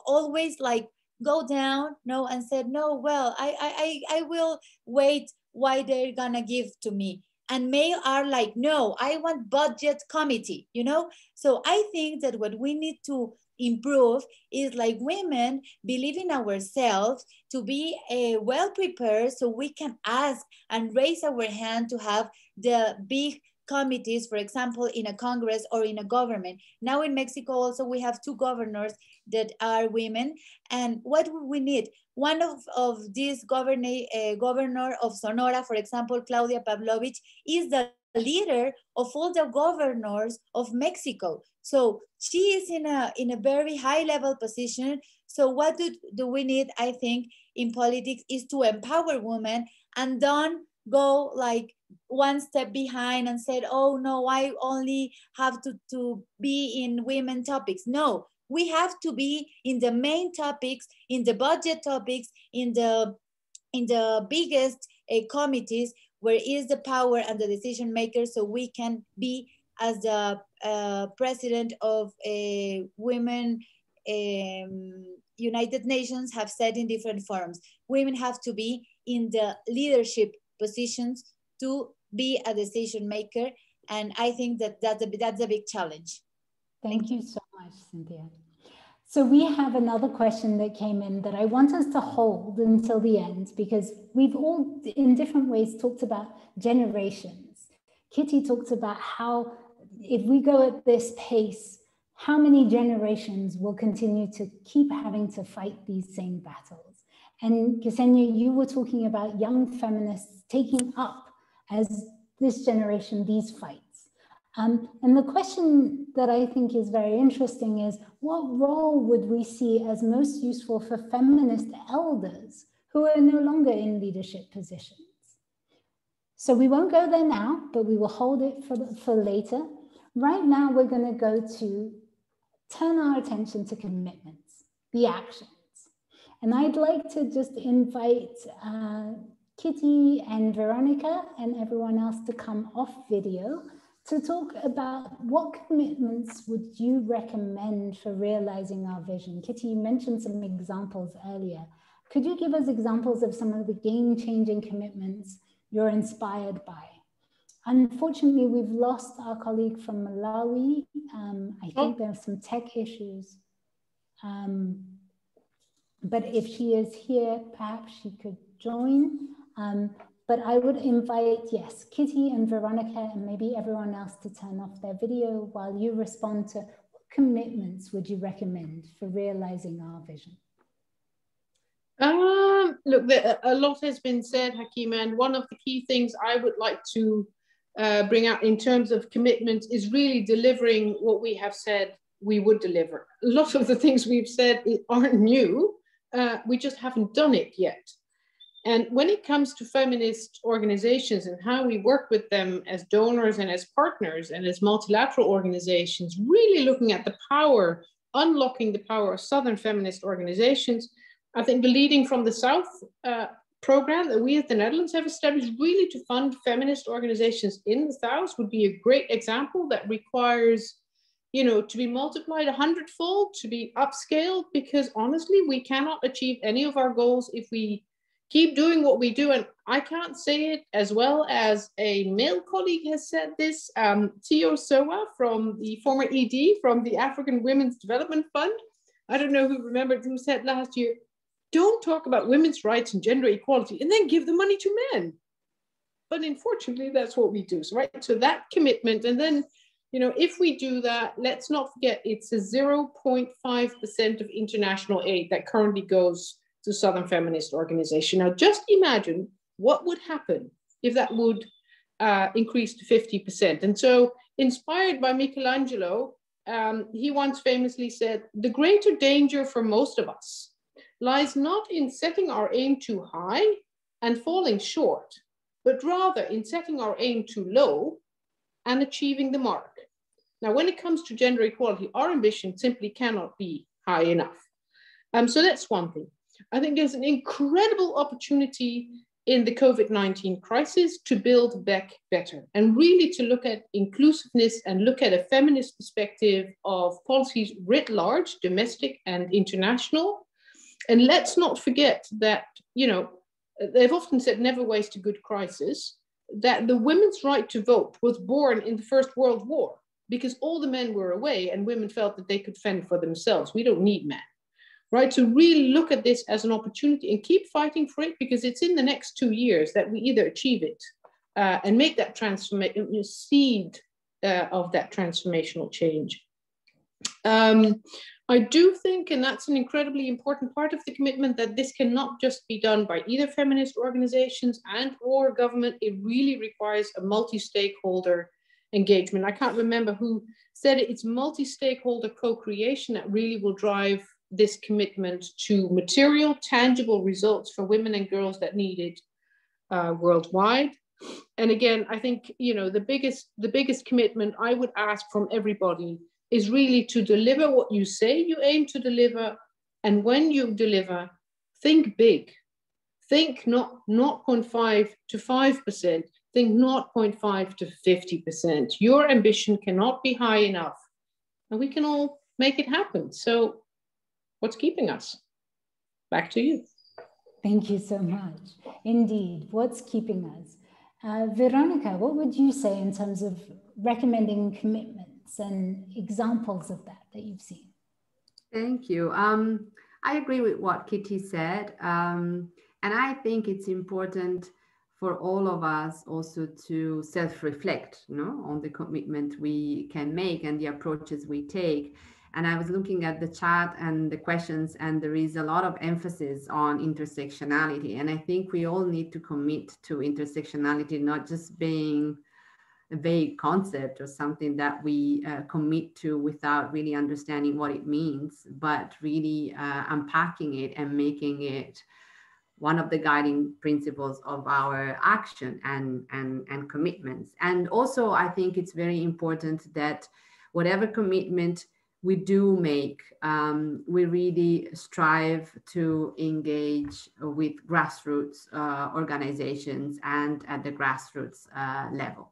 D: always like go down no and said no well i i i will wait why they're gonna give to me. And male are like no i want budget committee you know? So i think that what we need to improve is like women believe in ourselves to be uh, well prepared so we can ask and raise our hand to have the big committees, for example, in a Congress or in a government. Now in Mexico also we have two governors that are women. And what we need? One of, of these governor, uh, governor of Sonora, for example, Claudia Pavlovich, is the leader of all the governors of Mexico. So she is in a, in a very high level position. So what do, do we need, I think, in politics is to empower women and don't go like one step behind and said, oh no, I only have to, to be in women topics. No, we have to be in the main topics, in the budget topics, in the in the biggest uh, committees where is the power and the decision maker so we can be as the uh, president of a women um, United Nations have said in different forums, women have to be in the leadership positions to be a decision maker. And I think that that's a, that's a big challenge.
A: Thank you so much, Cynthia. So we have another question that came in that I want us to hold until the end because we've all in different ways talked about generations. Kitty talked about how if we go at this pace, how many generations will continue to keep having to fight these same battles? And Xenia, you were talking about young feminists taking up as this generation these fights. Um, and the question that I think is very interesting is what role would we see as most useful for feminist elders who are no longer in leadership positions? So we won't go there now, but we will hold it for, for later. Right now, we're going to go to turn our attention to commitments, the actions. And I'd like to just invite uh, Kitty and Veronica and everyone else to come off video to talk about what commitments would you recommend for realizing our vision. Kitty, you mentioned some examples earlier. Could you give us examples of some of the game-changing commitments you're inspired by? Unfortunately, we've lost our colleague from Malawi. Um, I think oh. there are some tech issues. Um, but if she is here, perhaps she could join. Um, but I would invite, yes, Kitty and Veronica and maybe everyone else to turn off their video while you respond to what commitments would you recommend for realizing our vision?
G: Um, look, a lot has been said, Hakima, and one of the key things I would like to uh, bring out in terms of commitment is really delivering what we have said we would deliver. A lot of the things we've said aren't new, uh, we just haven't done it yet. And when it comes to feminist organizations and how we work with them as donors and as partners and as multilateral organizations, really looking at the power, unlocking the power of Southern feminist organizations, I think the Leading from the South uh, program that we as the Netherlands have established really to fund feminist organizations in the South would be a great example that requires you know, to be multiplied a hundredfold, to be upscaled, because honestly, we cannot achieve any of our goals if we keep doing what we do. And I can't say it as well as a male colleague has said this, um, Theo Sowa from the former ED from the African Women's Development Fund. I don't know who remembered who said last year, don't talk about women's rights and gender equality and then give the money to men. But unfortunately, that's what we do. So, right. So that commitment, and then you know, if we do that, let's not forget it's a 0.5% of international aid that currently goes to Southern Feminist Organization. Now, just imagine what would happen if that would uh, increase to 50%. And so, inspired by Michelangelo, um, he once famously said, The greater danger for most of us lies not in setting our aim too high and falling short, but rather in setting our aim too low and achieving the mark. Now, when it comes to gender equality, our ambition simply cannot be high enough. Um, so that's one thing. I think there's an incredible opportunity in the COVID 19 crisis to build back better and really to look at inclusiveness and look at a feminist perspective of policies writ large, domestic and international. And let's not forget that, you know, they've often said never waste a good crisis, that the women's right to vote was born in the First World War because all the men were away and women felt that they could fend for themselves. We don't need men, right? To really look at this as an opportunity and keep fighting for it because it's in the next two years that we either achieve it uh, and make that transformation, seed uh, of that transformational change. Um, I do think, and that's an incredibly important part of the commitment, that this cannot just be done by either feminist organizations and or government. It really requires a multi-stakeholder engagement. I can't remember who said it. It's multi-stakeholder co-creation that really will drive this commitment to material, tangible results for women and girls that need it uh, worldwide. And again, I think you know the biggest the biggest commitment I would ask from everybody is really to deliver what you say you aim to deliver, and when you deliver, think big. Think not not 0.5 to 5 percent think not 0.5 to 50%. Your ambition cannot be high enough. And we can all make it happen. So what's keeping us? Back to you.
A: Thank you so much. Indeed, what's keeping us? Uh, Veronica, what would you say in terms of recommending commitments and examples of that that you've seen?
H: Thank you. Um, I agree with what Kitty said. Um, and I think it's important for all of us also to self-reflect you know, on the commitment we can make and the approaches we take. And I was looking at the chat and the questions, and there is a lot of emphasis on intersectionality. And I think we all need to commit to intersectionality, not just being a vague concept or something that we uh, commit to without really understanding what it means, but really uh, unpacking it and making it one of the guiding principles of our action and, and, and commitments. And also, I think it's very important that whatever commitment we do make, um, we really strive to engage with grassroots uh, organizations and at the grassroots uh, level.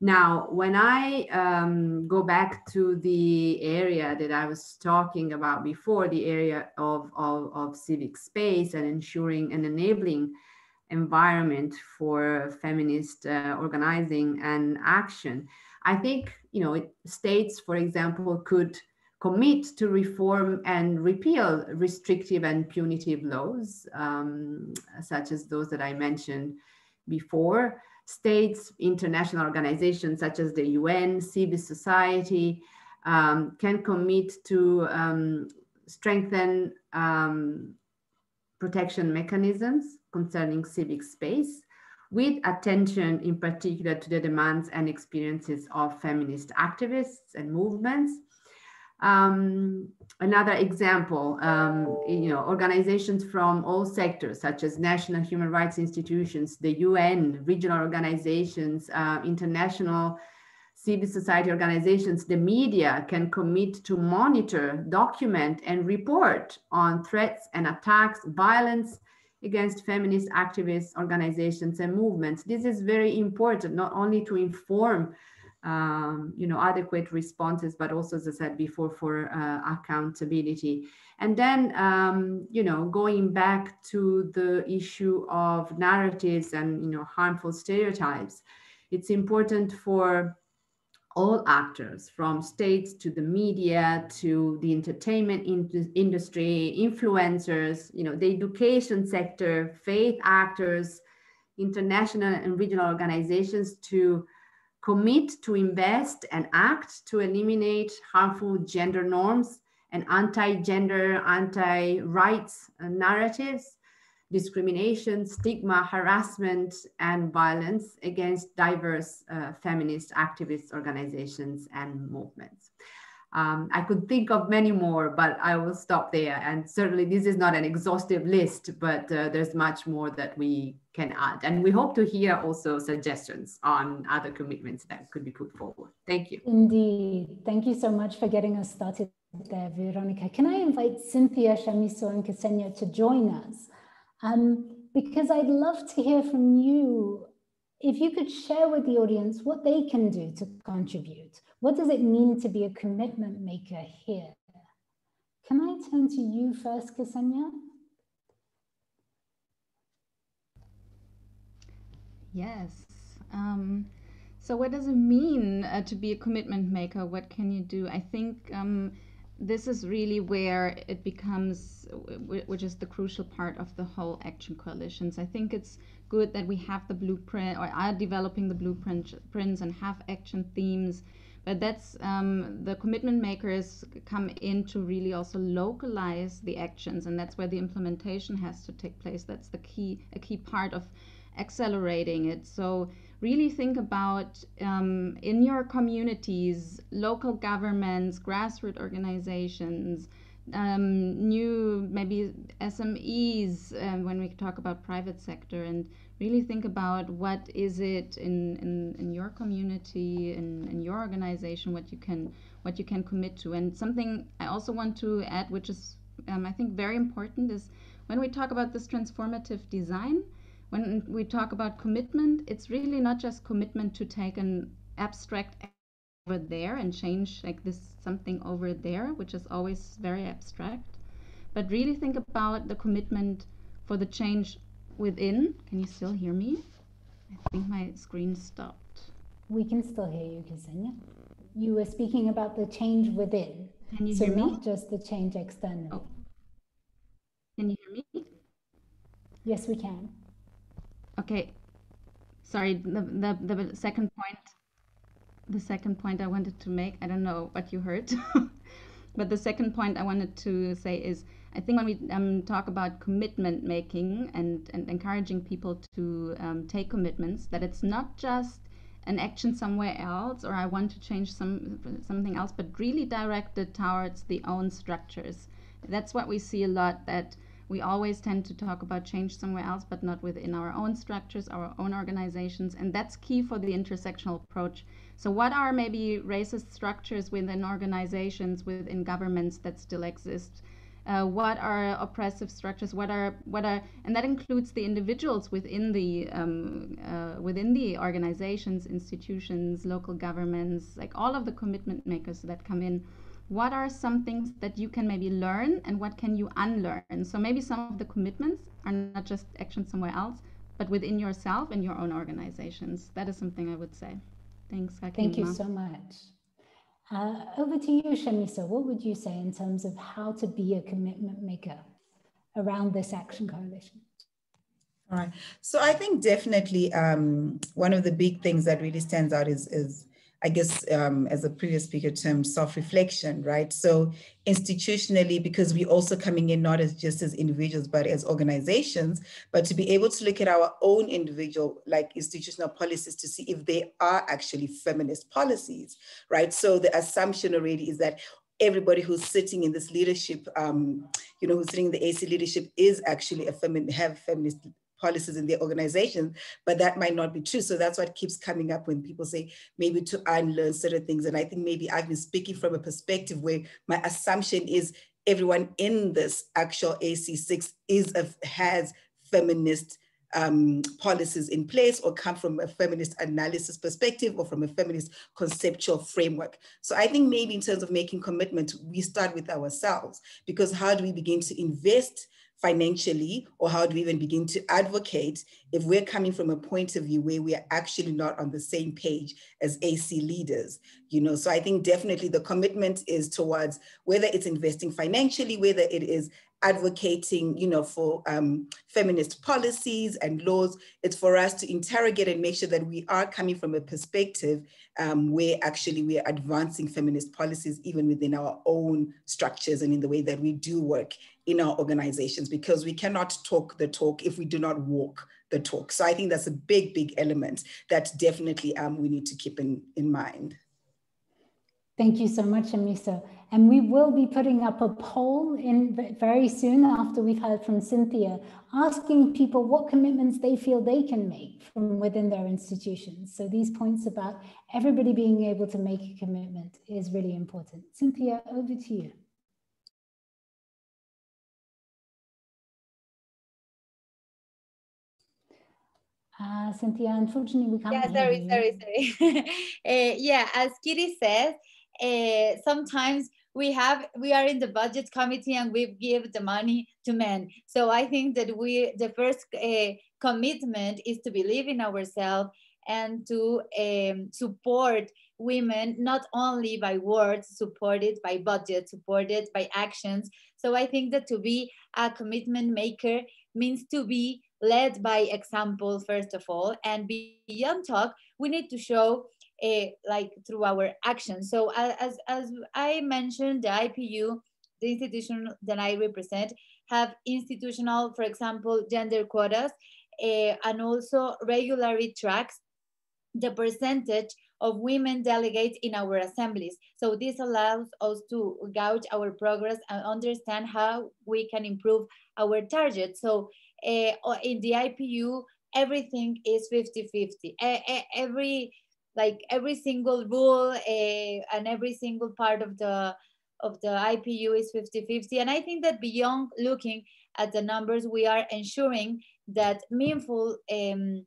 H: Now, when I um, go back to the area that I was talking about before, the area of, of, of civic space and ensuring an enabling environment for feminist uh, organizing and action, I think, you know, it, states, for example, could commit to reform and repeal restrictive and punitive laws, um, such as those that I mentioned before. States, international organizations such as the UN, civil society, um, can commit to um, strengthen um, protection mechanisms concerning civic space with attention in particular to the demands and experiences of feminist activists and movements um, another example, um, you know, organizations from all sectors, such as national human rights institutions, the UN, regional organizations, uh, international civil society organizations, the media can commit to monitor, document, and report on threats and attacks, violence against feminist activists, organizations, and movements. This is very important, not only to inform um, you know, adequate responses, but also, as I said before, for uh, accountability. And then, um, you know, going back to the issue of narratives and, you know, harmful stereotypes, it's important for all actors from states to the media to the entertainment in industry influencers you know the education sector faith actors international and regional organizations to commit to invest and act to eliminate harmful gender norms and anti-gender, anti-rights narratives, discrimination, stigma, harassment, and violence against diverse uh, feminist activist organizations and movements. Um, I could think of many more, but I will stop there. And certainly this is not an exhaustive list, but uh, there's much more that we can add. And we hope to hear also suggestions on other commitments that could be put forward. Thank you.
A: Indeed. Thank you so much for getting us started there, Veronica. Can I invite Cynthia, Shamiso, and Xenia to join us? Um, because I'd love to hear from you. If you could share with the audience what they can do to contribute what does it mean to be a commitment maker here? Can I turn to you first, Xenia?
K: Yes. Um, so what does it mean uh, to be a commitment maker? What can you do? I think um, this is really where it becomes, which is the crucial part of the whole action coalitions. I think it's good that we have the blueprint or are developing the blueprints and have action themes but that's um, the commitment makers come in to really also localize the actions and that's where the implementation has to take place. That's the key a key part of accelerating it. So really think about um, in your communities local governments grassroots organizations um, new maybe smes um, when we talk about private sector and really think about what is it in, in, in your community in, in your organization what you can what you can commit to. And something i also want to add which is um, i think very important is when we talk about this transformative design when we talk about commitment it's really not just commitment to take an abstract over there and change like this something over there which is always very abstract but really think about the commitment for the change within. Can you still hear me? I think my screen stopped.
A: We can still hear you, Xenia. You were speaking about the change within.
K: Can you
A: so
K: hear
A: me? not just the change externally. Oh.
K: Can you hear me?
A: Yes, we can.
K: Okay. Sorry, the, the, the second point, the second point I wanted to make, I don't know what you heard, but the second point I wanted to say is I think when we um, talk about commitment making and, and encouraging people to um, take commitments, that it's not just an action somewhere else or I want to change some something else, but really directed towards the own structures. That's what we see a lot that we always tend to talk about change somewhere else, but not within our own structures, our own organizations. And that's key for the intersectional approach. So, what are maybe racist structures within organizations, within governments that still exist? Uh, what are oppressive structures what are what are and that includes the individuals within the um, uh, within the organizations institutions local governments like all of the commitment makers that come in. What are some things that you can maybe learn and what can you unlearn? So maybe some of the commitments are not just action somewhere else but within yourself and your own organizations. That is something i would say. Thanks
A: thank you so much uh, over to you, Shamiso. What would you say in terms of how to be a commitment maker around this action coalition?
J: All right. So I think definitely um, one of the big things that really stands out is, is I guess, um, as a previous speaker termed, self-reflection, right? So institutionally, because we're also coming in not as just as individuals, but as organizations, but to be able to look at our own individual, like institutional policies to see if they are actually feminist policies, right? So the assumption already is that everybody who's sitting in this leadership, um, you know, who's sitting in the AC leadership is actually a feminist, have feminist policies in their organization, but that might not be true. So that's what keeps coming up when people say maybe to unlearn certain things. And I think maybe I've been speaking from a perspective where my assumption is everyone in this actual AC6 is a, has feminist um, policies in place or come from a feminist analysis perspective or from a feminist conceptual framework. So I think maybe in terms of making commitment, we start with ourselves because how do we begin to invest financially or how do we even begin to advocate if we're coming from a point of view where we are actually not on the same page as AC leaders you know? So I think definitely the commitment is towards whether it's investing financially whether it is advocating, you know, for um, feminist policies and laws. It's for us to interrogate and make sure that we are coming from a perspective um, where actually we are advancing feminist policies even within our own structures and in the way that we do work in our organizations, because we cannot talk the talk if we do not walk the talk. So I think that's a big, big element that definitely um, we need to keep in, in mind.
A: Thank you so much, Amisa. And we will be putting up a poll in very soon after we've heard from Cynthia, asking people what commitments they feel they can make from within their institutions. So these points about everybody being able to make a commitment is really important. Cynthia, over to you. Uh, Cynthia, unfortunately, we can't.
D: Yeah, sorry, sorry, sorry. uh, yeah, as Kitty says, uh, sometimes we have we are in the budget committee and we give the money to men. So i think that we the first uh, commitment is to believe in ourselves and to um, support women not only by words supported by budget supported by actions. So i think that to be a commitment maker means to be led by example first of all. And beyond talk we need to show like through our actions. So as, as I mentioned, the IPU, the institution that I represent, have institutional, for example, gender quotas, uh, and also regularly tracks the percentage of women delegates in our assemblies. So this allows us to gauge our progress and understand how we can improve our target. So uh, in the IPU, everything is 50-50. Every like every single rule uh, and every single part of the of the IPU is 50-50. And I think that beyond looking at the numbers, we are ensuring that meaningful um,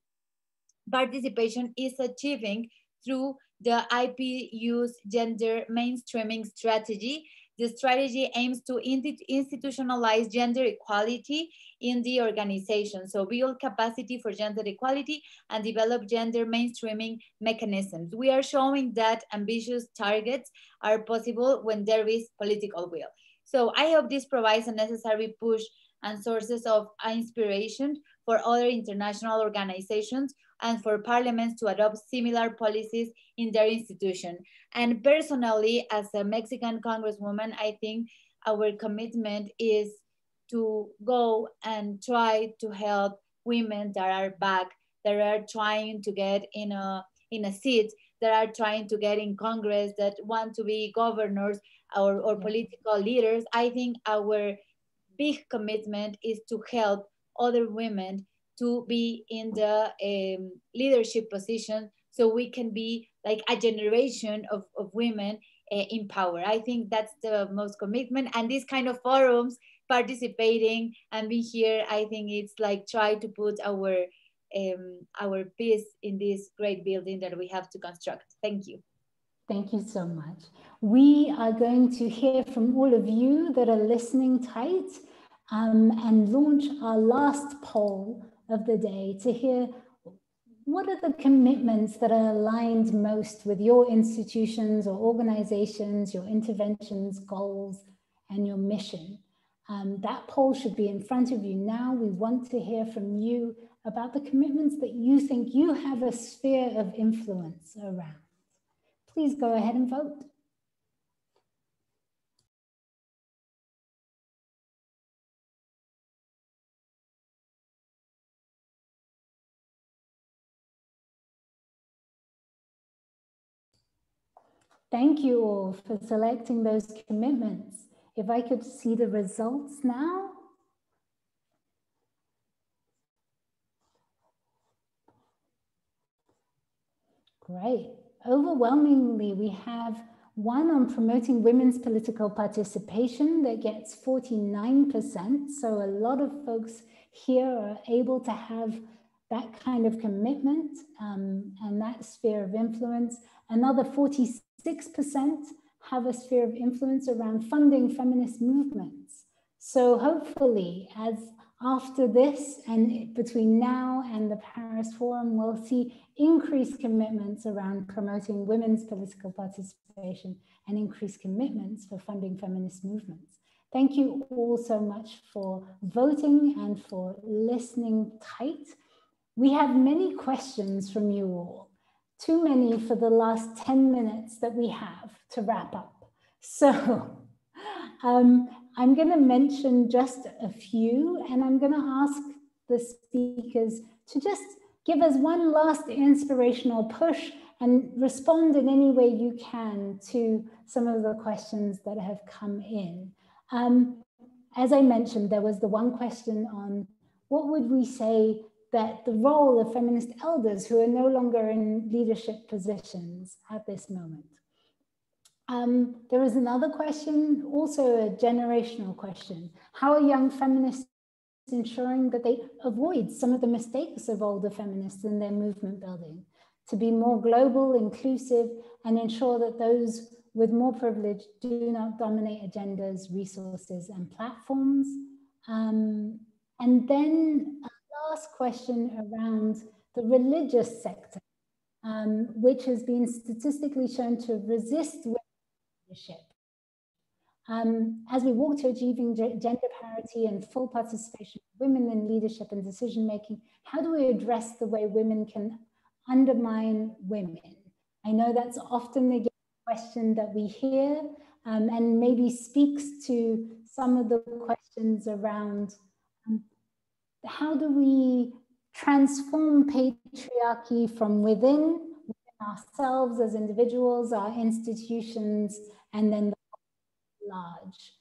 D: participation is achieving through the IPU's gender mainstreaming strategy the strategy aims to institutionalize gender equality in the organization. So build capacity for gender equality and develop gender mainstreaming mechanisms. We are showing that ambitious targets are possible when there is political will. So I hope this provides a necessary push and sources of inspiration for other international organizations and for parliaments to adopt similar policies in their institution. And personally, as a Mexican congresswoman, I think our commitment is to go and try to help women that are back, that are trying to get in a, in a seat, that are trying to get in Congress, that want to be governors or, or political leaders. I think our big commitment is to help other women to be in the um, leadership position so we can be like a generation of, of women uh, power. I think that's the most commitment and these kind of forums, participating and being here, I think it's like try to put our um, our piece in this great building that we have to construct. Thank you.
A: Thank you so much. We are going to hear from all of you that are listening tight um, and launch our last poll of the day to hear what are the commitments that are aligned most with your institutions or organizations, your interventions, goals, and your mission? Um, that poll should be in front of you now. We want to hear from you about the commitments that you think you have a sphere of influence around. Please go ahead and vote. Thank you all for selecting those commitments. If I could see the results now. Great. Overwhelmingly, we have one on promoting women's political participation that gets 49%. So a lot of folks here are able to have that kind of commitment um, and that sphere of influence. Another 46 6% have a sphere of influence around funding feminist movements. So hopefully, as after this and between now and the Paris Forum, we'll see increased commitments around promoting women's political participation and increased commitments for funding feminist movements. Thank you all so much for voting and for listening tight. We have many questions from you all too many for the last 10 minutes that we have to wrap up. So um, I'm going to mention just a few, and I'm going to ask the speakers to just give us one last inspirational push and respond in any way you can to some of the questions that have come in. Um, as I mentioned, there was the one question on what would we say that the role of feminist elders who are no longer in leadership positions at this moment. Um, there is another question, also a generational question. How are young feminists ensuring that they avoid some of the mistakes of older feminists in their movement building to be more global, inclusive, and ensure that those with more privilege do not dominate agendas, resources, and platforms? Um, and then last question around the religious sector, um, which has been statistically shown to resist leadership. Um, as we walk to achieving gender parity and full participation of women in leadership and decision making, how do we address the way women can undermine women? I know that's often the question that we hear um, and maybe speaks to some of the questions around how do we transform patriarchy from within, within ourselves as individuals, our institutions, and then the large.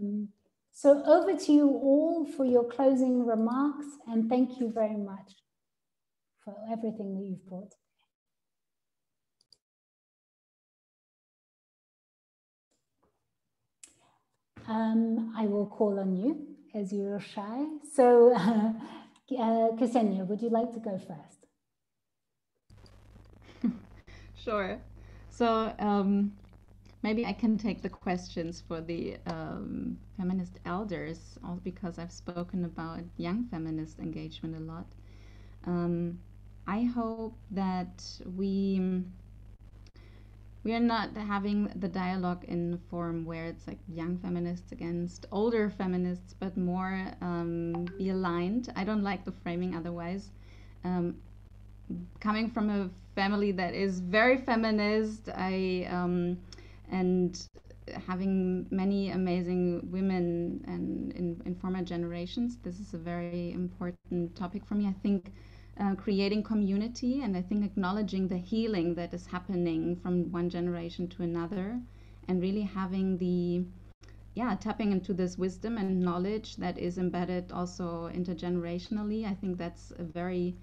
A: Um, so over to you all for your closing remarks, and thank you very much for everything that you've brought. Um, I will call on you as you're shy. So, uh, Xenia, would you like to go first?
K: sure. So, um, maybe I can take the questions for the um, feminist elders, also because I've spoken about young feminist engagement a lot. Um, I hope that we we are not having the dialogue in form where it's like young feminists against older feminists, but more um, be aligned. I don't like the framing otherwise. Um, coming from a family that is very feminist, I um, and having many amazing women and in, in former generations, this is a very important topic for me. I think uh, creating community and I think acknowledging the healing that is happening from one generation to another and really having the yeah tapping into this wisdom and knowledge that is embedded also intergenerationally i think that's a very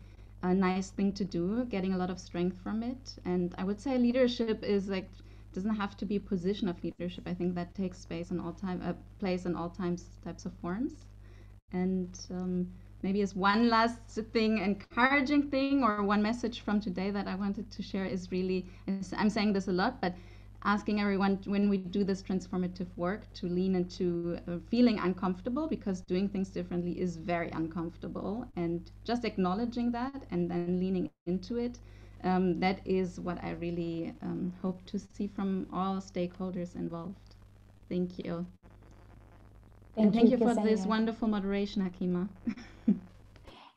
K: uh, nice thing to do getting a lot of strength from it and i would say leadership is like doesn't have to be a position of leadership. I think that takes space in all time, uh, place in all times, types of forms. And um, maybe as one last thing, encouraging thing, or one message from today that I wanted to share is really, I'm saying this a lot, but asking everyone when we do this transformative work to lean into uh, feeling uncomfortable because doing things differently is very uncomfortable and just acknowledging that and then leaning into it um, that is what I really um, hope to see from all stakeholders involved. Thank you. Thank and thank you, you for this wonderful moderation, Hakima.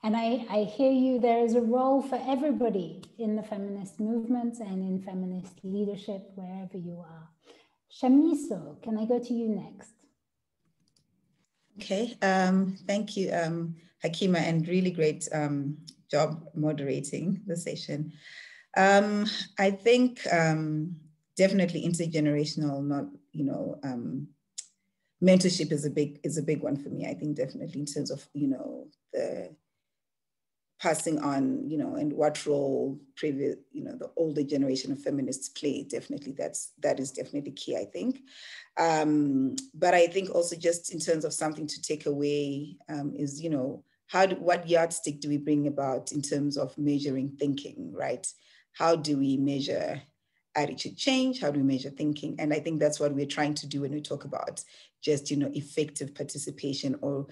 A: and I, I hear you, there is a role for everybody in the feminist movements and in feminist leadership, wherever you are. Shamiso, can I go to you next?
J: Okay, um, thank you, um, Hakima, and really great um, job moderating the session. Um, I think um, definitely intergenerational, not you know, um, mentorship is a big is a big one for me. I think definitely in terms of you know the passing on, you know, and what role previous, you know, the older generation of feminists play. Definitely, that's that is definitely key. I think, um, but I think also just in terms of something to take away um, is you know how do, what yardstick do we bring about in terms of measuring thinking, right? How do we measure attitude change? How do we measure thinking? And I think that's what we're trying to do when we talk about just, you know, effective participation or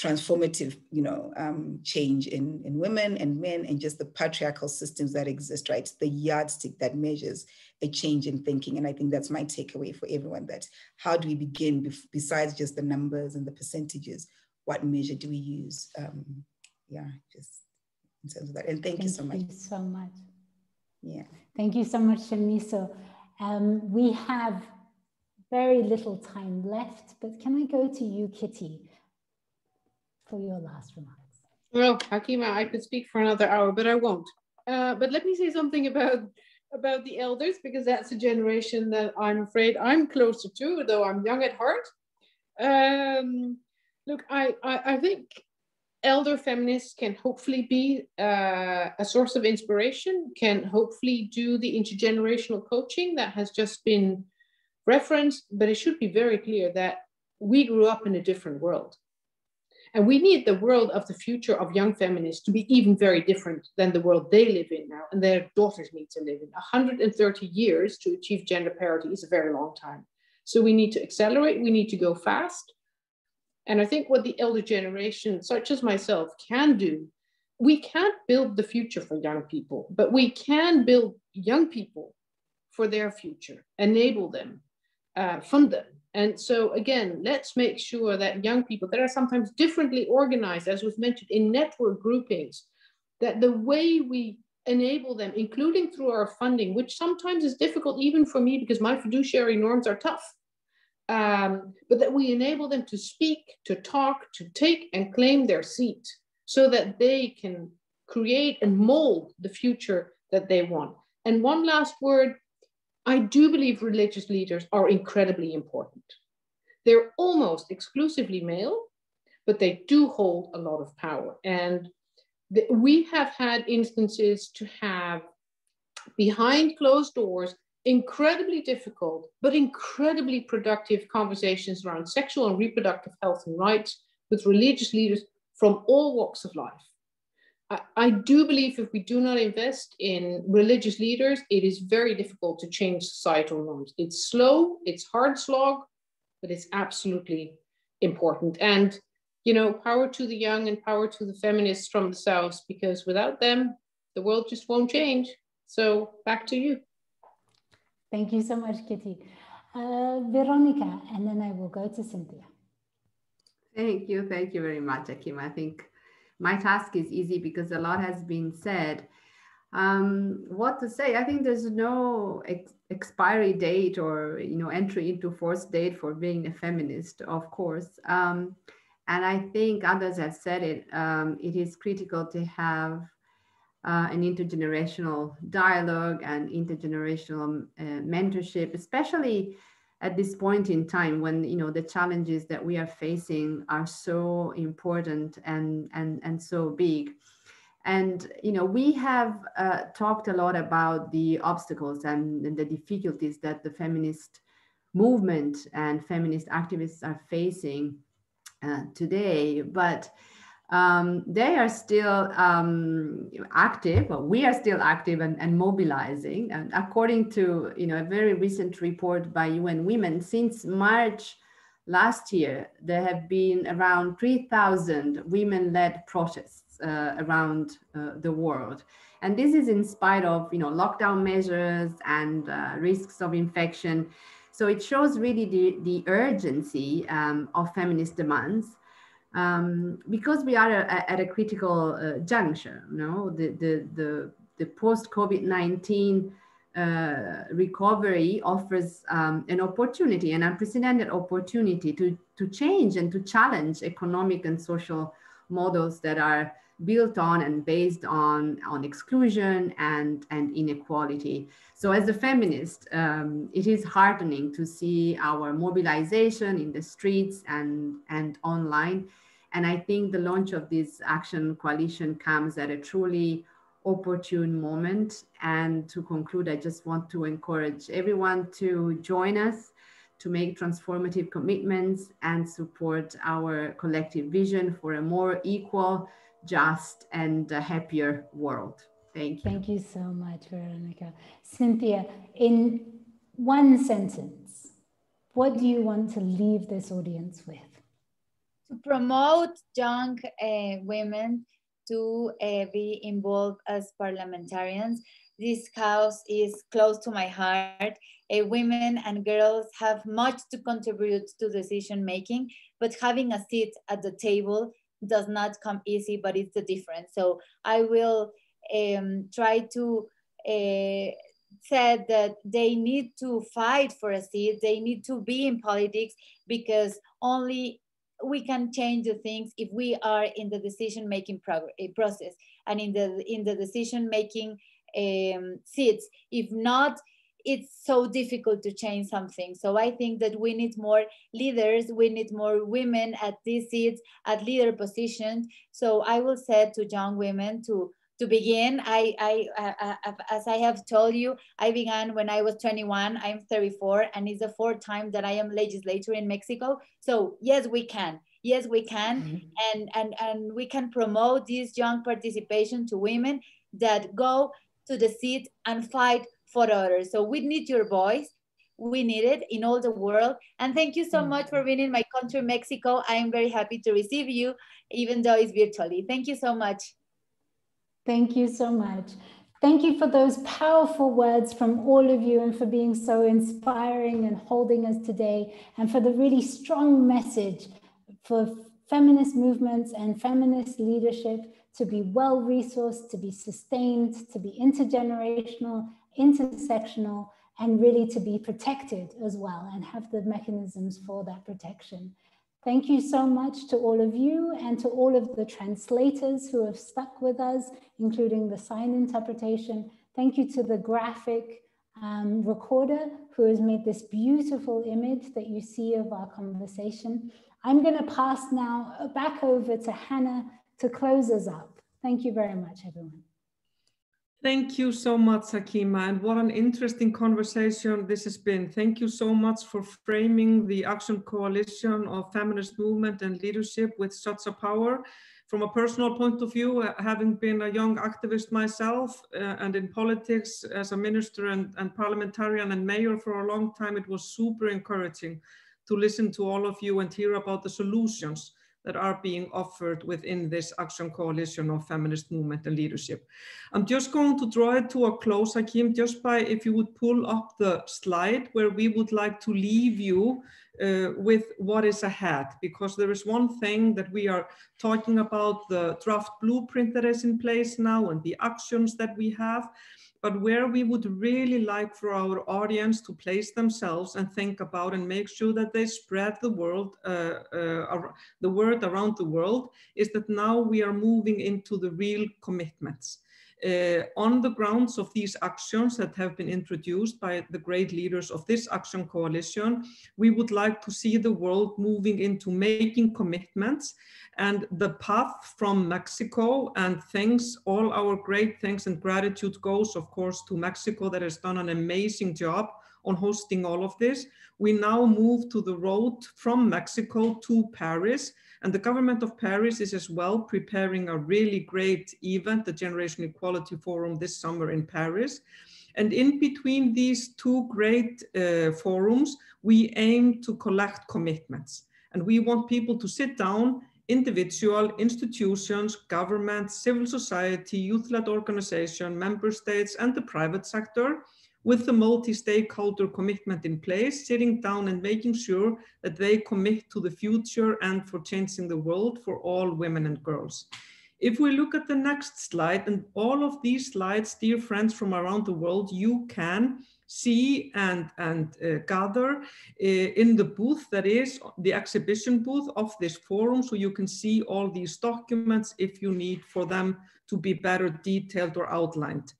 J: transformative, you know, um, change in, in women and men and just the patriarchal systems that exist, right? The yardstick that measures a change in thinking. And I think that's my takeaway for everyone that how do we begin besides just the numbers and the percentages? what measure do we use? Um, yeah, just in terms of that. And thank, thank you so much.
A: Thank you so much.
J: Yeah.
A: Thank you so much, Shamiso. Um, we have very little time left, but can I go to you, Kitty, for your last remarks?
G: Well, Hakima, I could speak for another hour, but I won't. Uh, but let me say something about about the elders because that's a generation that I'm afraid I'm closer to, though I'm young at heart. Um, Look, I, I, I think elder feminists can hopefully be uh, a source of inspiration, can hopefully do the intergenerational coaching that has just been referenced, but it should be very clear that we grew up in a different world. And we need the world of the future of young feminists to be even very different than the world they live in now and their daughters need to live in. 130 years to achieve gender parity is a very long time. So we need to accelerate, we need to go fast. And I think what the elder generation, such as myself, can do, we can't build the future for young people, but we can build young people for their future, enable them, uh, fund them. And so, again, let's make sure that young people that are sometimes differently organized, as was mentioned in network groupings, that the way we enable them, including through our funding, which sometimes is difficult even for me because my fiduciary norms are tough um, but that we enable them to speak, to talk, to take and claim their seat so that they can create and mold the future that they want. And one last word I do believe religious leaders are incredibly important. They're almost exclusively male, but they do hold a lot of power. And the, we have had instances to have behind closed doors incredibly difficult, but incredibly productive conversations around sexual and reproductive health and rights with religious leaders from all walks of life. I, I do believe if we do not invest in religious leaders, it is very difficult to change societal norms. It's slow, it's hard slog, but it's absolutely important. And you know, power to the young and power to the feminists from the South, because without them, the world just won't change. So back to you.
A: Thank you so much, Kitty. Uh, Veronica, and then I will go to Cynthia.
H: Thank you. Thank you very much, Akim. I think my task is easy because a lot has been said. Um, what to say? I think there's no ex expiry date or you know entry into force date for being a feminist, of course. Um, and I think others have said it. Um, it is critical to have uh, an intergenerational dialogue and intergenerational uh, mentorship, especially at this point in time when you know the challenges that we are facing are so important and and and so big And you know, we have uh, talked a lot about the obstacles and, and, the difficulties that the feminist movement and feminist activists are facing uh, today. But um, they are still um, active. Well, we are still active and, and, mobilizing. And according to you know a very recent report by UN Women, since March last year, there have been around 3,000 women-led protests uh, around uh, the world. And this is in spite of you know lockdown measures and uh, risks of infection. So it shows really the, the urgency um, of feminist demands um, because we are a, at a critical uh, juncture, you know, the, the, the, the post-COVID-19 uh, recovery offers um, an opportunity, an unprecedented opportunity to, to change and to challenge economic and social models that are built on and based on, on exclusion and, and inequality. So as a feminist, um, it is heartening to see our mobilization in the streets and, and online. And I think the launch of this action coalition comes at a truly opportune moment. And to conclude, I just want to encourage everyone to join us to make transformative commitments and support our collective vision for a more equal, just, and a happier world. Thank you.
A: Thank you so much, Veronica. Cynthia, in one sentence, what do you want to leave this audience with?
D: To promote young uh, women to uh, be involved as parliamentarians. This cause is close to my heart. Uh, women and girls have much to contribute to decision making, but having a seat at the table does not come easy, but it's the difference. So I will um, try to uh, said that they need to fight for a seat, they need to be in politics because only we can change the things if we are in the decision making eh, process and in the in the decision making um, seats. If not, it's so difficult to change something. So I think that we need more leaders, we need more women at these seats, at leader positions. So I will say to young women to to begin, I, I, I, as I have told you, I began when I was 21. I'm 34, and it's the fourth time that I am legislator in Mexico. So yes, we can. Yes, we can, mm-hmm. and and and we can promote this young participation to women that go to the seat and fight for others. So we need your voice. We need it in all the world. And thank you so mm-hmm. much for being in my country, Mexico. I am very happy to receive you, even though it's virtually. Thank you so much.
A: Thank you so much. Thank you for those powerful words from all of you and for being so inspiring and holding us today and for the really strong message for feminist movements and feminist leadership to be well resourced, to be sustained, to be intergenerational, intersectional, and really to be protected as well and have the mechanisms for that protection. Thank you so much to all of you and to all of the translators who have stuck with us, including the sign interpretation. Thank you to the graphic um, recorder who has made this beautiful image that you see of our conversation. I'm going to pass now back over to Hannah to close us up. Thank you very much, everyone.
B: Thank you so much, Hakima, and what an interesting conversation this has been. Thank you so much for framing the Action Coalition of Feminist Movement and Leadership with such a power. From a personal point of view, uh, having been a young activist myself uh, and in politics as a minister and, and parliamentarian and mayor for a long time, it was super encouraging to listen to all of you and hear about the solutions that are being offered within this action coalition of feminist movement and leadership. I'm just going to draw it to a close, Hakim, just by if you would pull up the slide where we would like to leave you uh, with what is ahead, because there is one thing that we are talking about, the draft blueprint that is in place now and the actions that we have, but where we would really like for our audience to place themselves and think about and make sure that they spread the world, uh, uh, the word around the world, is that now we are moving into the real commitments. Uh, on the grounds of these actions that have been introduced by the great leaders of this action coalition, we would like to see the world moving into making commitments and the path from Mexico and thanks, all our great thanks and gratitude goes, of course, to Mexico that has done an amazing job on hosting all of this. We now move to the road from Mexico to Paris and the government of Paris is as well preparing a really great event, the Generation Equality Forum this summer in Paris. And in between these two great uh, forums, we aim to collect commitments. And we want people to sit down, individual, institutions, governments, civil society, youth-led organization, member states, and the private sector, with the multi-stakeholder commitment in place, sitting down and making sure that they commit to the future and for changing the world for all women and girls. If we look at the next slide and all of these slides, dear friends from around the world, you can see and, and uh, gather uh, in the booth that is the exhibition booth of this forum so you can see all these documents if you need for them to be better detailed or outlined.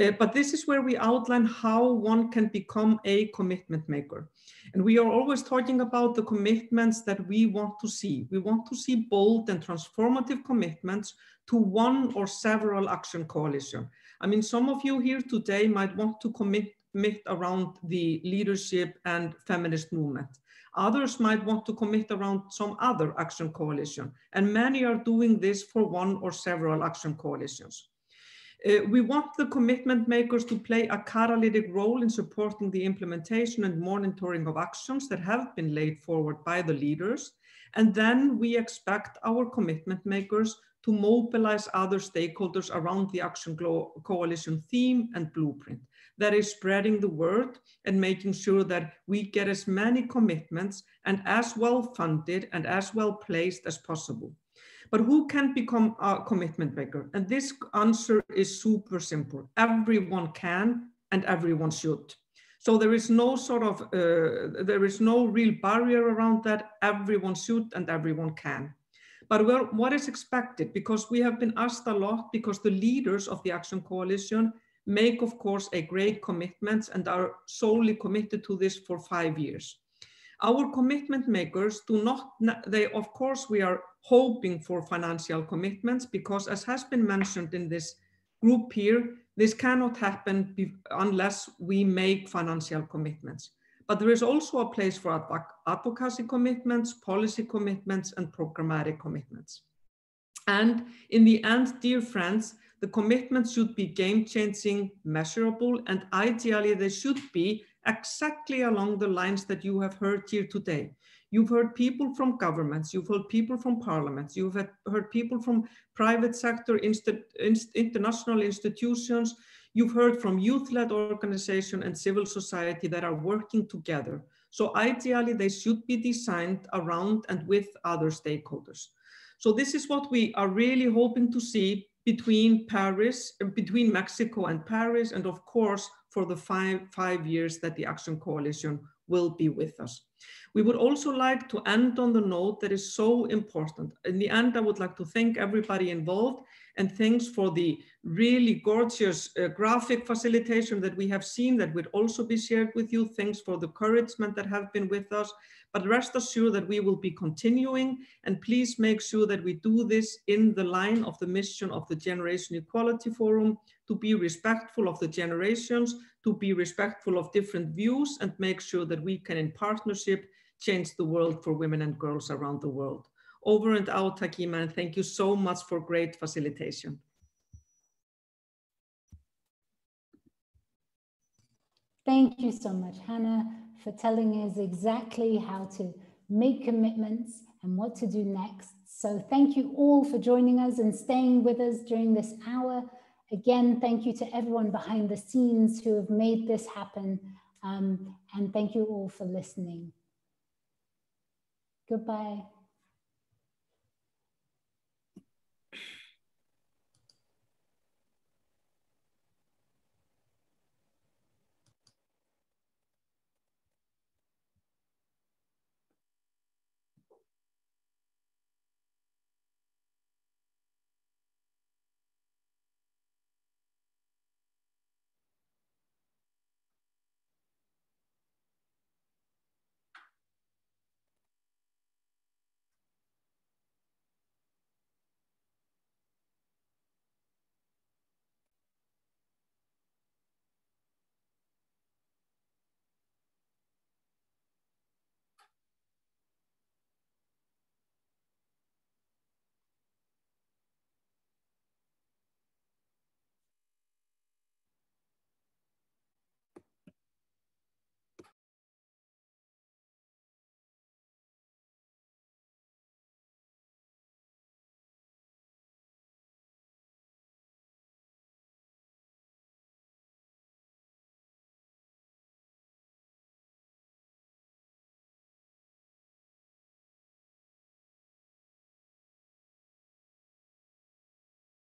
B: Uh, but this is where we outline how one can become a commitment maker. And we are always talking about the commitments that we want to see. We want to see bold and transformative commitments to one or several action coalition. I mean, some of you here today might want to commit, commit around the leadership and feminist movement. Others might want to commit around some other action coalition. And many are doing this for one or several action coalitions. Uh, we want the commitment makers to play a catalytic role in supporting the implementation and monitoring of actions that have been laid forward by the leaders. And then we expect our commitment makers to mobilize other stakeholders around the Action Coalition theme and blueprint. That is spreading the word and making sure that we get as many commitments and as well funded and as well placed as possible. But who can become a commitment maker? And this answer is super simple. Everyone can and everyone should. So there is no sort of, uh, there is no real barrier around that. Everyone should and everyone can. But well, what is expected? Because we have been asked a lot because the leaders of the Action Coalition make, of course, a great commitments and are solely committed to this for five years. Our commitment makers do not, they, of course, we are hoping for financial commitments because as has been mentioned in this group here, this cannot happen unless we make financial commitments. But there is also a place for advocacy commitments, policy commitments, and programmatic commitments. And in the end, dear friends, the commitments should be game-changing, measurable, and ideally they should be exactly along the lines that you have heard here today. You've heard people from governments, you've heard people from parliaments, you've heard people from private sector, inst international institutions, you've heard from youth-led organizations and civil society that are working together. So ideally, they should be designed around and with other stakeholders. So this is what we are really hoping to see between Paris, between Mexico and Paris, and of course, for the five, five years that the Action Coalition will be with us. We would also like to end on the note that is so important. In the end, I would like to thank everybody involved and thanks for the really gorgeous uh, graphic facilitation that we have seen that would also be shared with you. Thanks for the encouragement that have been with us. But rest assured that we will be continuing and please make sure that we do this in the line of the mission of the Generation Equality Forum to be respectful of the generations, to be respectful of different views and make sure that we can in partnership change the world for women and girls around the world. Over and out, Hakima, and thank you so much for great facilitation.
A: Thank you so much, Hannah, for telling us exactly how to make commitments and what to do next. So thank you all for joining us and staying with us during this hour. Again, thank you to everyone behind the scenes who have made this happen. Um, and thank you all for listening. Goodbye.